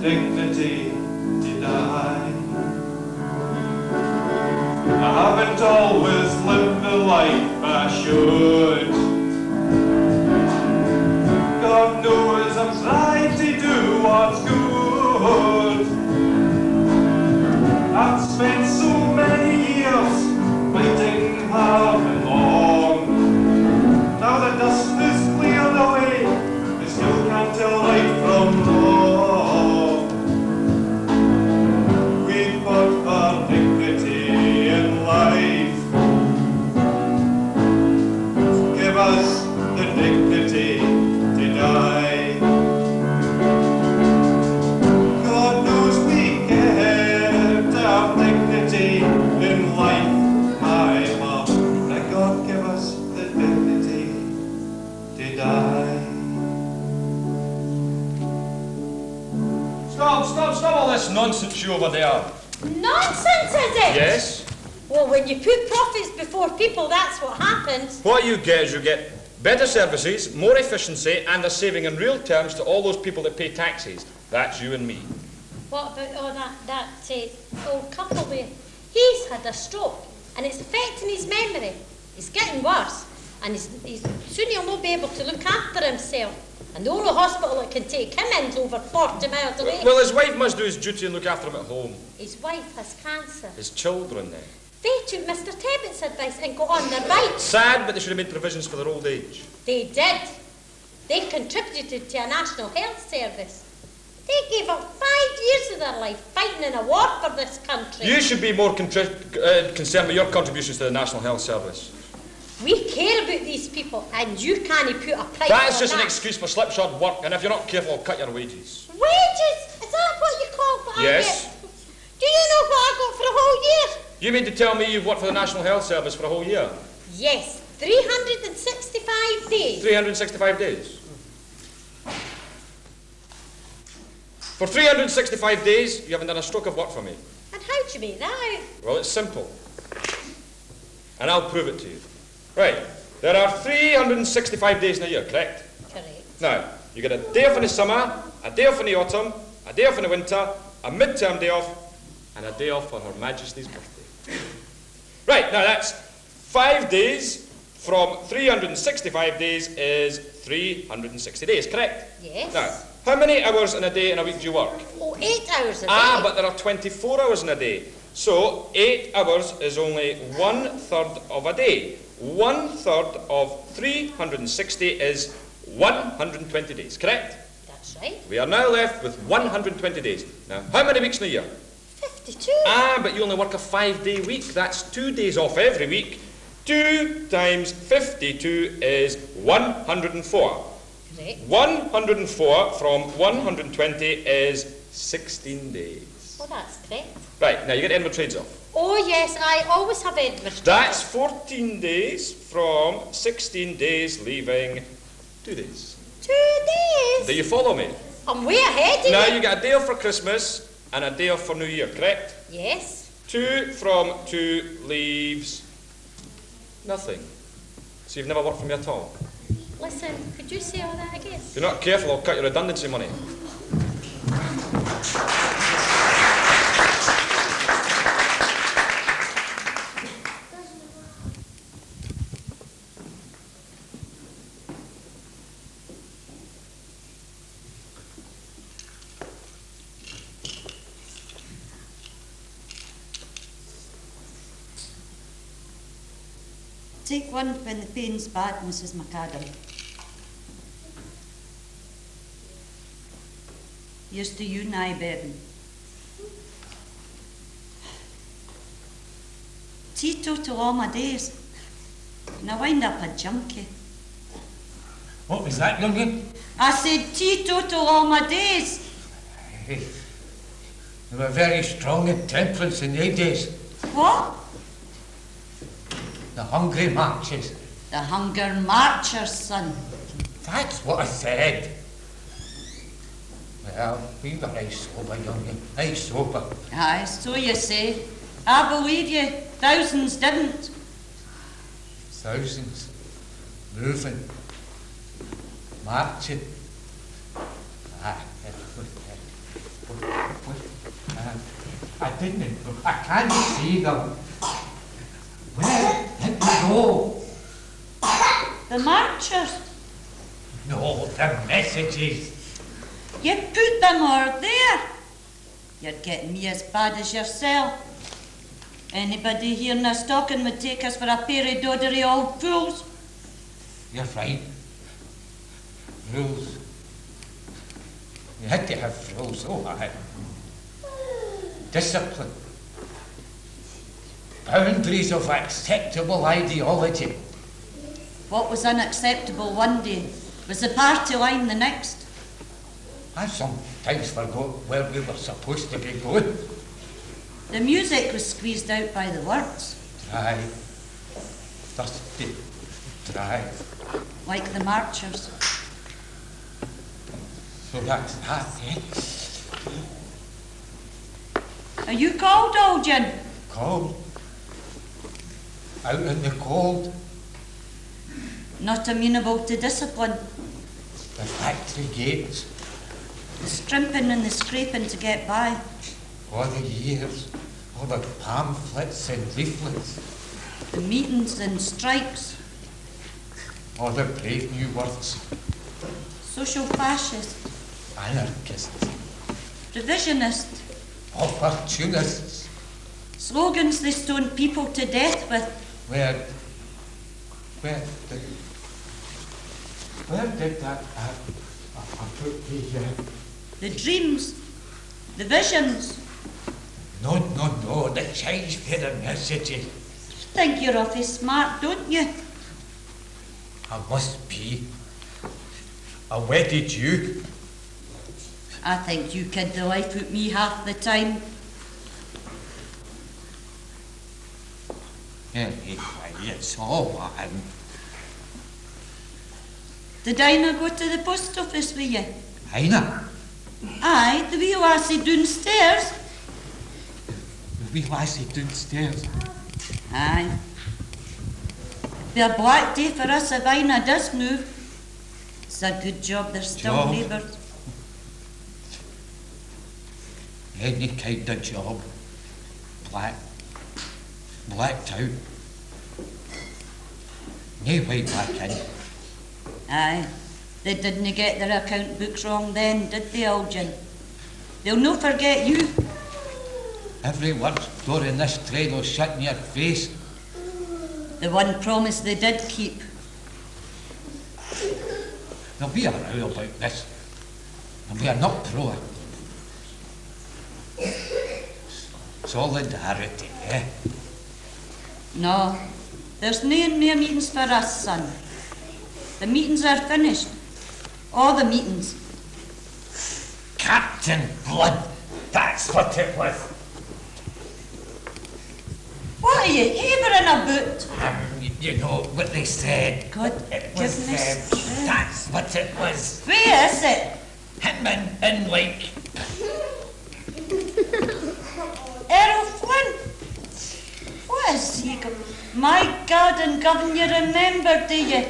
Dignity to die. I haven't always lived the life I should. Nonsense you over there. Nonsense, is it? Yes? Well, when you put profits before people, that's what happens. What you get is you get better services, more efficiency, and a saving in real terms to all those people that pay taxes. That's you and me. What about oh, that, that uh, old couple there? He's had a stroke, and it's affecting his memory. It's getting worse, and he's, he's, soon he'll not be able to look after himself. And the only hospital that can take him in's over 40 miles away. Well, his wife must do his duty and look after him at home. His wife has cancer. His children, then. They took Mr. Tebbit's advice and got on their bikes. Sad, but they should have made provisions for their old age. They did. They contributed to a national health service. They gave up five years of their life fighting in a war for this country. You should be more uh, concerned with your contributions to the National Health Service. We care about these people, and you can't put a price on that. That's just an excuse for slipshod work, and if you're not careful, I'll cut your wages. Wages? Is that what you call what Yes. Do you know what I got for a whole year? You mean to tell me you've worked for the National Health Service for a whole year? Yes, 365 days. 365 days. For 365 days, you haven't done a stroke of work for me. And how do you mean that? Well, it's simple. And I'll prove it to you. Right, there are 365 days in a year, correct? Correct. Now, you get a day off in the summer, a day off in the autumn, a day off in the winter, a midterm day off, and a day off for Her Majesty's birthday. Right, now that's five days from 365 days is 360 days, correct? Yes. Now, how many hours in a day in a week do you work? Oh, eight hours a day. Ah, but there are 24 hours in a day. So, 8 hours is only one third of a day. One third of 360 is 120 days, correct? That's right. We are now left with 120 days. Now, how many weeks in a year? 52. Ah, but you only work a five day week. That's two days off every week. 2 times 52 is 104. Correct. 104 from 120 is 16 days. Oh, that's correct. Right, now you get Edinburgh Trades off. Oh, yes, I always have Edward. That's 14 days from 16 days, leaving two days. Two days. Do you follow me? I'm way ahead of Now you. you get a day off for Christmas and a day off for New Year, correct? Yes. Two from two leaves nothing. So you've never worked for me at all. Listen, could you say all that again? If you're not careful, I'll cut your redundancy money. Take one when the pain's bad, Mrs. McAdam. Here's to you, Nye Bevan. Teetotal all my days. And I wind up a junkie. What was that, youngin? I said teetotal all my days. Hey, they were very strong in temperance in their days. What? The hungry marches. The hunger marchers, son. That's what I said. Well, we were aye sober, youngin. Aye sober. Aye, so you say. I believe you. Thousands didn't. Thousands. Moving. Marching. Ah, it was, it was, I didn't, I can't see them. Where did they go? The marchers. No, the messages. You put them all there. You're getting me as bad as yourself. Anybody here in a stocking would take us for a pair of doddery old fools. You're right. Rules. You had to have rules, oh I. Discipline. Boundaries of acceptable ideology. What was unacceptable one day was the party line the next. I sometimes forgot where we were supposed to be going. The music was squeezed out by the words, Dry. Thirsty. Dry. like the marchers. So that's that, eh? Are you cold, old Jim? Cold. Out in the cold. Not amenable to discipline. The factory gates. The strimping and the scraping to get by. All the years. All the pamphlets and leaflets. The meetings and strikes. All the brave new words. Social fascist. Anarchists. Revisionist. Opportunists. Slogans they stone people to death with. Where, where did, where did that uh, the, dreams, the visions. no, no, no, the change for the messages. Think you're awfully smart, don't you? I must be. I wedded you. I think you kid the life out me half the time. Anyway, it's all one. Did not go to the post office with you? Ina, Aye, the wee lassie downstairs. the wee lassie downstairs. Aye. Be a black day for us if Ina does move. It's a good job they're still neighbours. Any kind of job. Black. Blacked out. No way back in. Aye. They didn't get their account books wrong then, did they, Algin? They'll no forget you. Every word door in this trade will shut in your face. The one promise they did keep. There'll be a row about this. And we are not pro. Solidarity, eh? No, there's no more meetings for us, son. The meetings are finished. All the meetings. Captain Blood, that's what it was. What are you havering about? Um, y- you know what they said. God, It was, me um, that's what it was. Where is it? Hitman in like Errol Flynn. What is he? go- My God and govern you remember, do you?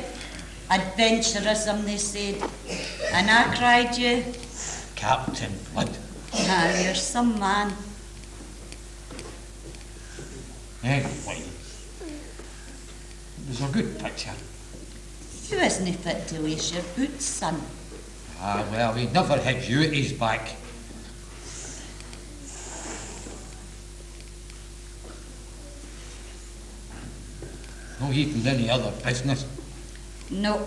Adventurism, they said. And I cried you. Captain Blood. Ah, you're some man. Anyway, it was a good picture. You isn't fit to lace your boots, son. Ah, well, he never had you at his back. No heat even any other business. No.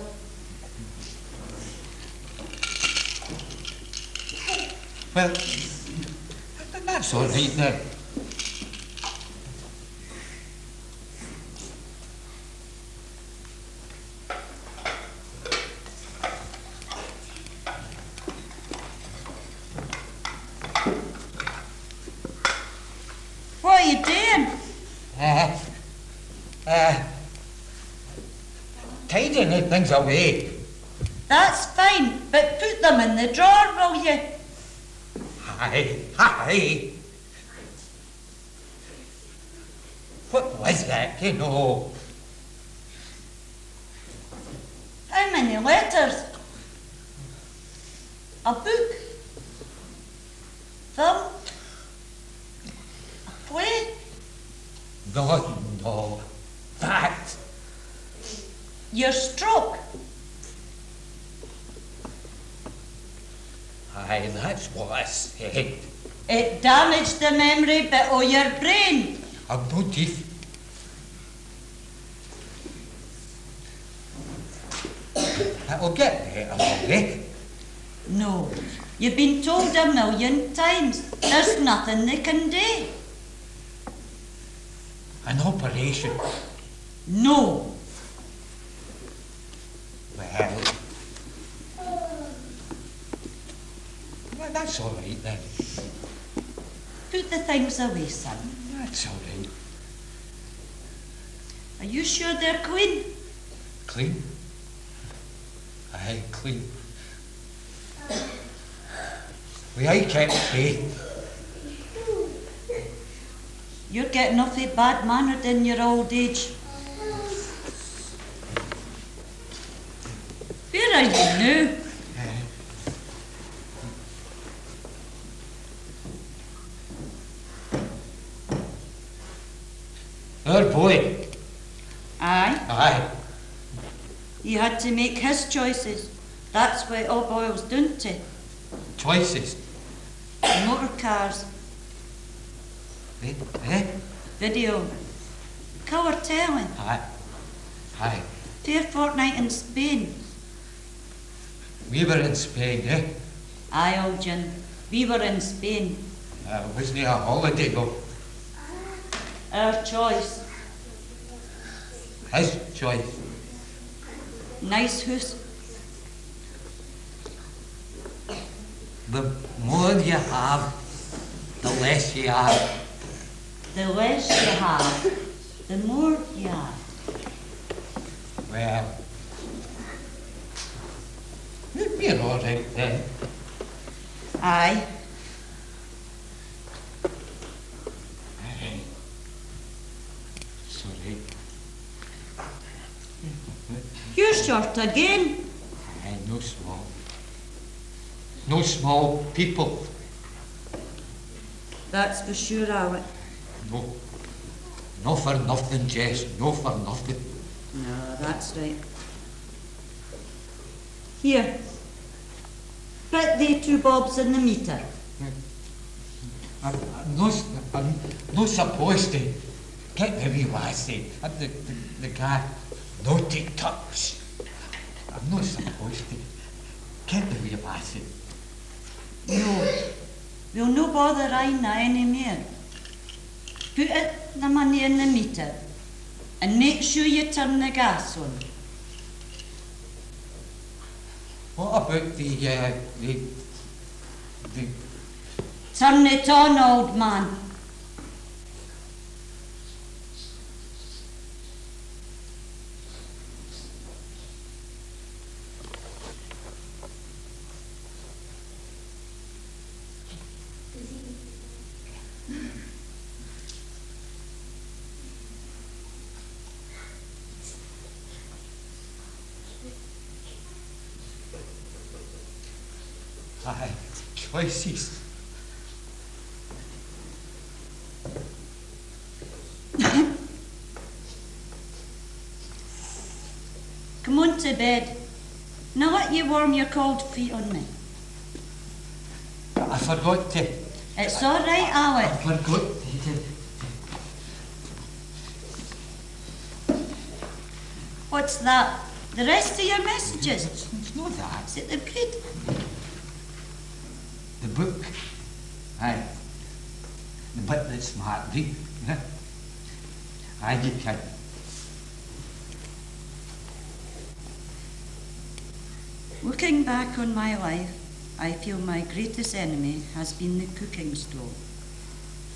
Well, th- that's all right now. What are you doing? Uh, uh, tidying things away. That's fine, but put them in the drawer, will you? Aye, aye. What was that, you know? How many letters? A book? Film? A play? No, no. That. Your stroke? Aye, that's It damaged the memory bit of your brain. A motive. That'll get better, will? No. You've been told a million times. There's nothing they can do. An operation. No. Well. Well, that's all right then. Put away, son. That's right. Are you sure they're clean? Clean? Aye, clean. We I kept clean. You're getting awfully bad mannered in your old age. Where are you now? Our boy. Aye. Aye. He had to make his choices. That's what it all boils down to. Choices. Motor cars. Eh? Eh? Video. Colour telly. Aye. Aye. Fair fortnight in Spain. We were in Spain, eh? Aye, old Jim. We were in Spain. Uh, wasn't it a holiday, though? Our choice. His choice. Nice house. The more you have, the less you have. The less you have, the more you have. Well, we're all right then. Aye. Aye. Sorry. Short again. Aye, no small. No small people. That's for sure, Alec. No. No for nothing, Jess. No for nothing. No, that's right. Here. Put the two bobs in the meter. Eh, I'm, I'm, no, I'm no supposed to get the wee lassie and the, the, the guy naughty tucks. no se poiste. Quer devia passe? Eu, eu no bother i any meer. Put it the money in the meter and make sure you turn the gas on. What about the, uh, the, the... Turn it on, old man. Choices? Come on to bed. Now let you warm your cold feet on me. I forgot to, It's all right, I Alec. forgot to, What's that? The rest of your messages? it's not that. Is it the good? Book. Bit that's eh? Aye, you can. Looking back on my life, I feel my greatest enemy has been the cooking stove,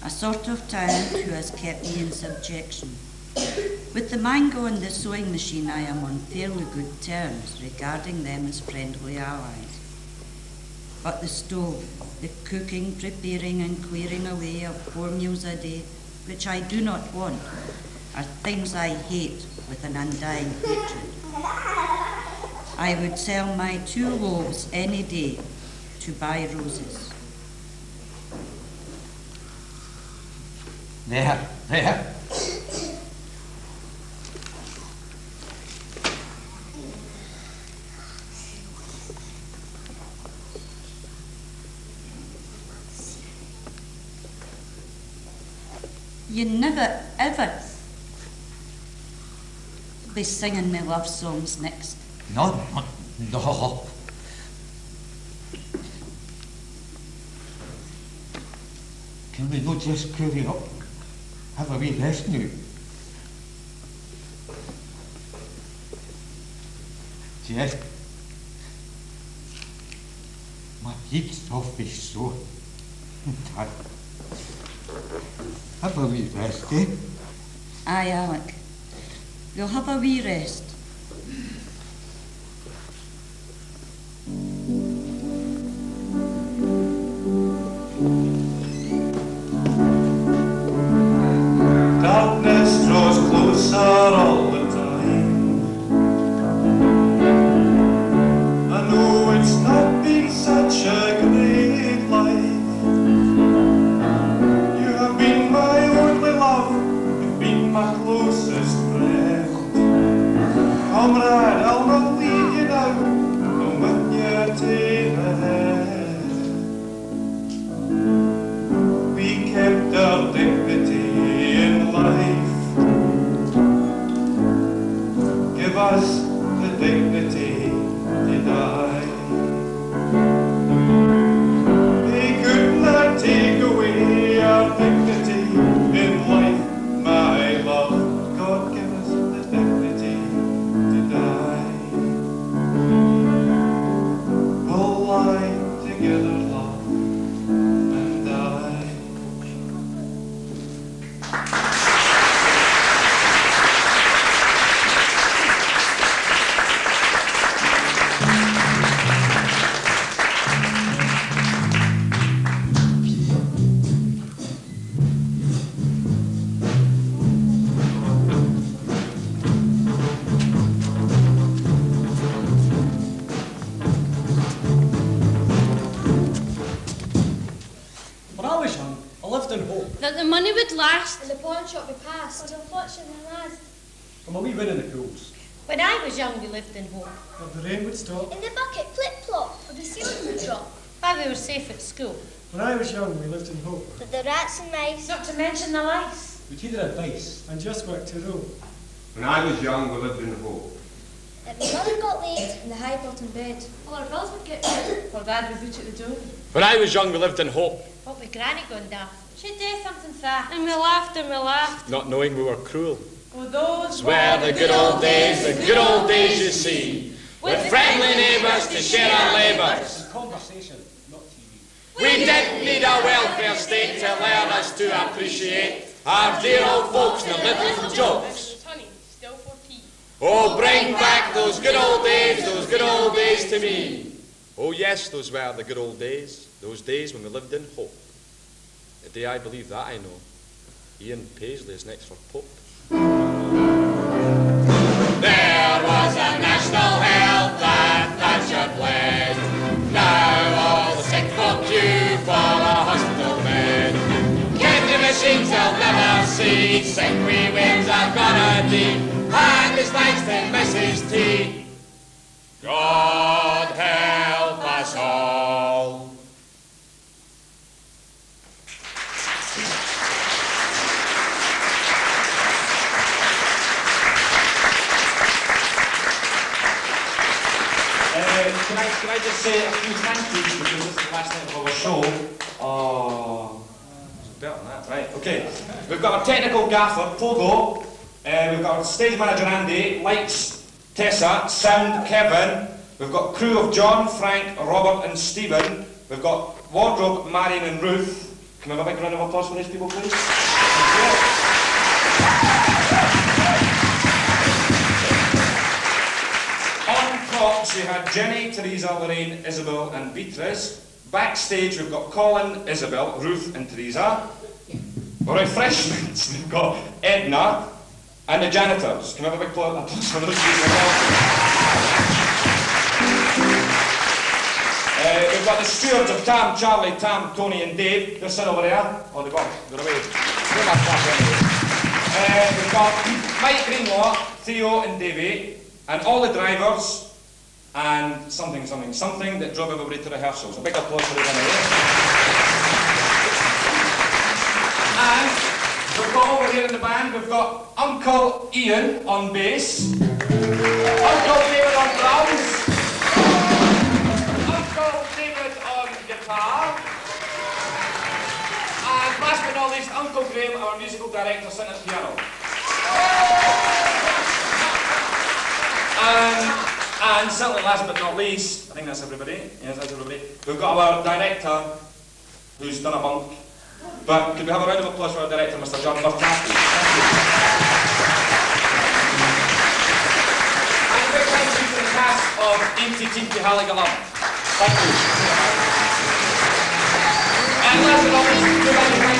a sort of tyrant who has kept me in subjection. With the mango and the sewing machine, I am on fairly good terms, regarding them as friendly allies. But the stove, the cooking, preparing, and clearing away of four meals a day, which I do not want, are things I hate with an undying hatred. I would sell my two loaves any day to buy roses. There, there. You never, ever be singing me love songs next. No, no, no. Can we not just curry up? Have a wee rest now? Jess, my heat's off sore. Dad, have a wee rest, eh? Aye, Alec. We'll have a wee rest. But the rats and mice. Not to mention the lice. We heeded advice. And just worked to row. When I was young, we lived in Hope. If my mother got laid. In the high bottom bed. All our bills would get paid. Or dad would boot at the door. When I was young, we lived in hope, What with Granny gone daft. She'd do something fat. And we laughed and we laughed. not knowing we were cruel. Oh, those Swear the good old days, the good old days you see, with friendly neighbours to share our labours. Conversation, not TV. We didn't need a welfare state to learn us to appreciate our dear old folks and the little jokes. Oh, bring back those good old days, those good old days to me. Oh, yes, those were the good old days, those days when we lived in hope. The day I believe that I know, Ian Paisley is next for Pope. There was a Sick wee winds are gonna be. And thanks to Mrs. T. God help us all. Uh, can, I, can I just say a few thank yous because this is the last night of our show? Oh, better than that, right? Okay, we've got our technical gaffer, Pogo. Uh, we've got our stage manager, Andy. Lights, Tessa. Sound, Kevin. We've got crew of John, Frank, Robert, and Steven. We've got wardrobe, Marion, and Ruth. Can we have a big round of applause for these people, please? On props, we had Jenny, Teresa, Lorraine, Isabel, and Beatrice. Backstage, we've got Colin, Isabel, Ruth, and Teresa. For refreshments, we've got Edna and the janitors. Can we have a big applaus applause for those? Uh, we've got the stewards of Tam, Charlie, Tam, Tony, and Dave. They're sitting over there. Oh, they've gone. They're away. They're not anyway. Uh, we've got Mike Greenlaw, Theo, and Davey, and all the drivers, and something, something, something that drove everybody to rehearsals. A big applause for anyway. And we've got over here in the band, we've got Uncle Ian on bass, Uncle David on drums, Uncle David on guitar, and last but not least, Uncle Graeme, our musical director, sitting at piano. And, and certainly last but not least, I think that's everybody. Yes, that's everybody. We've got our director, who's done a bunk. But could we have a round of applause for our director, Mr. John Murtagh? And a big thank you to the cast of Eenty Teenty Haligo Lum. Thank you. And last but not least,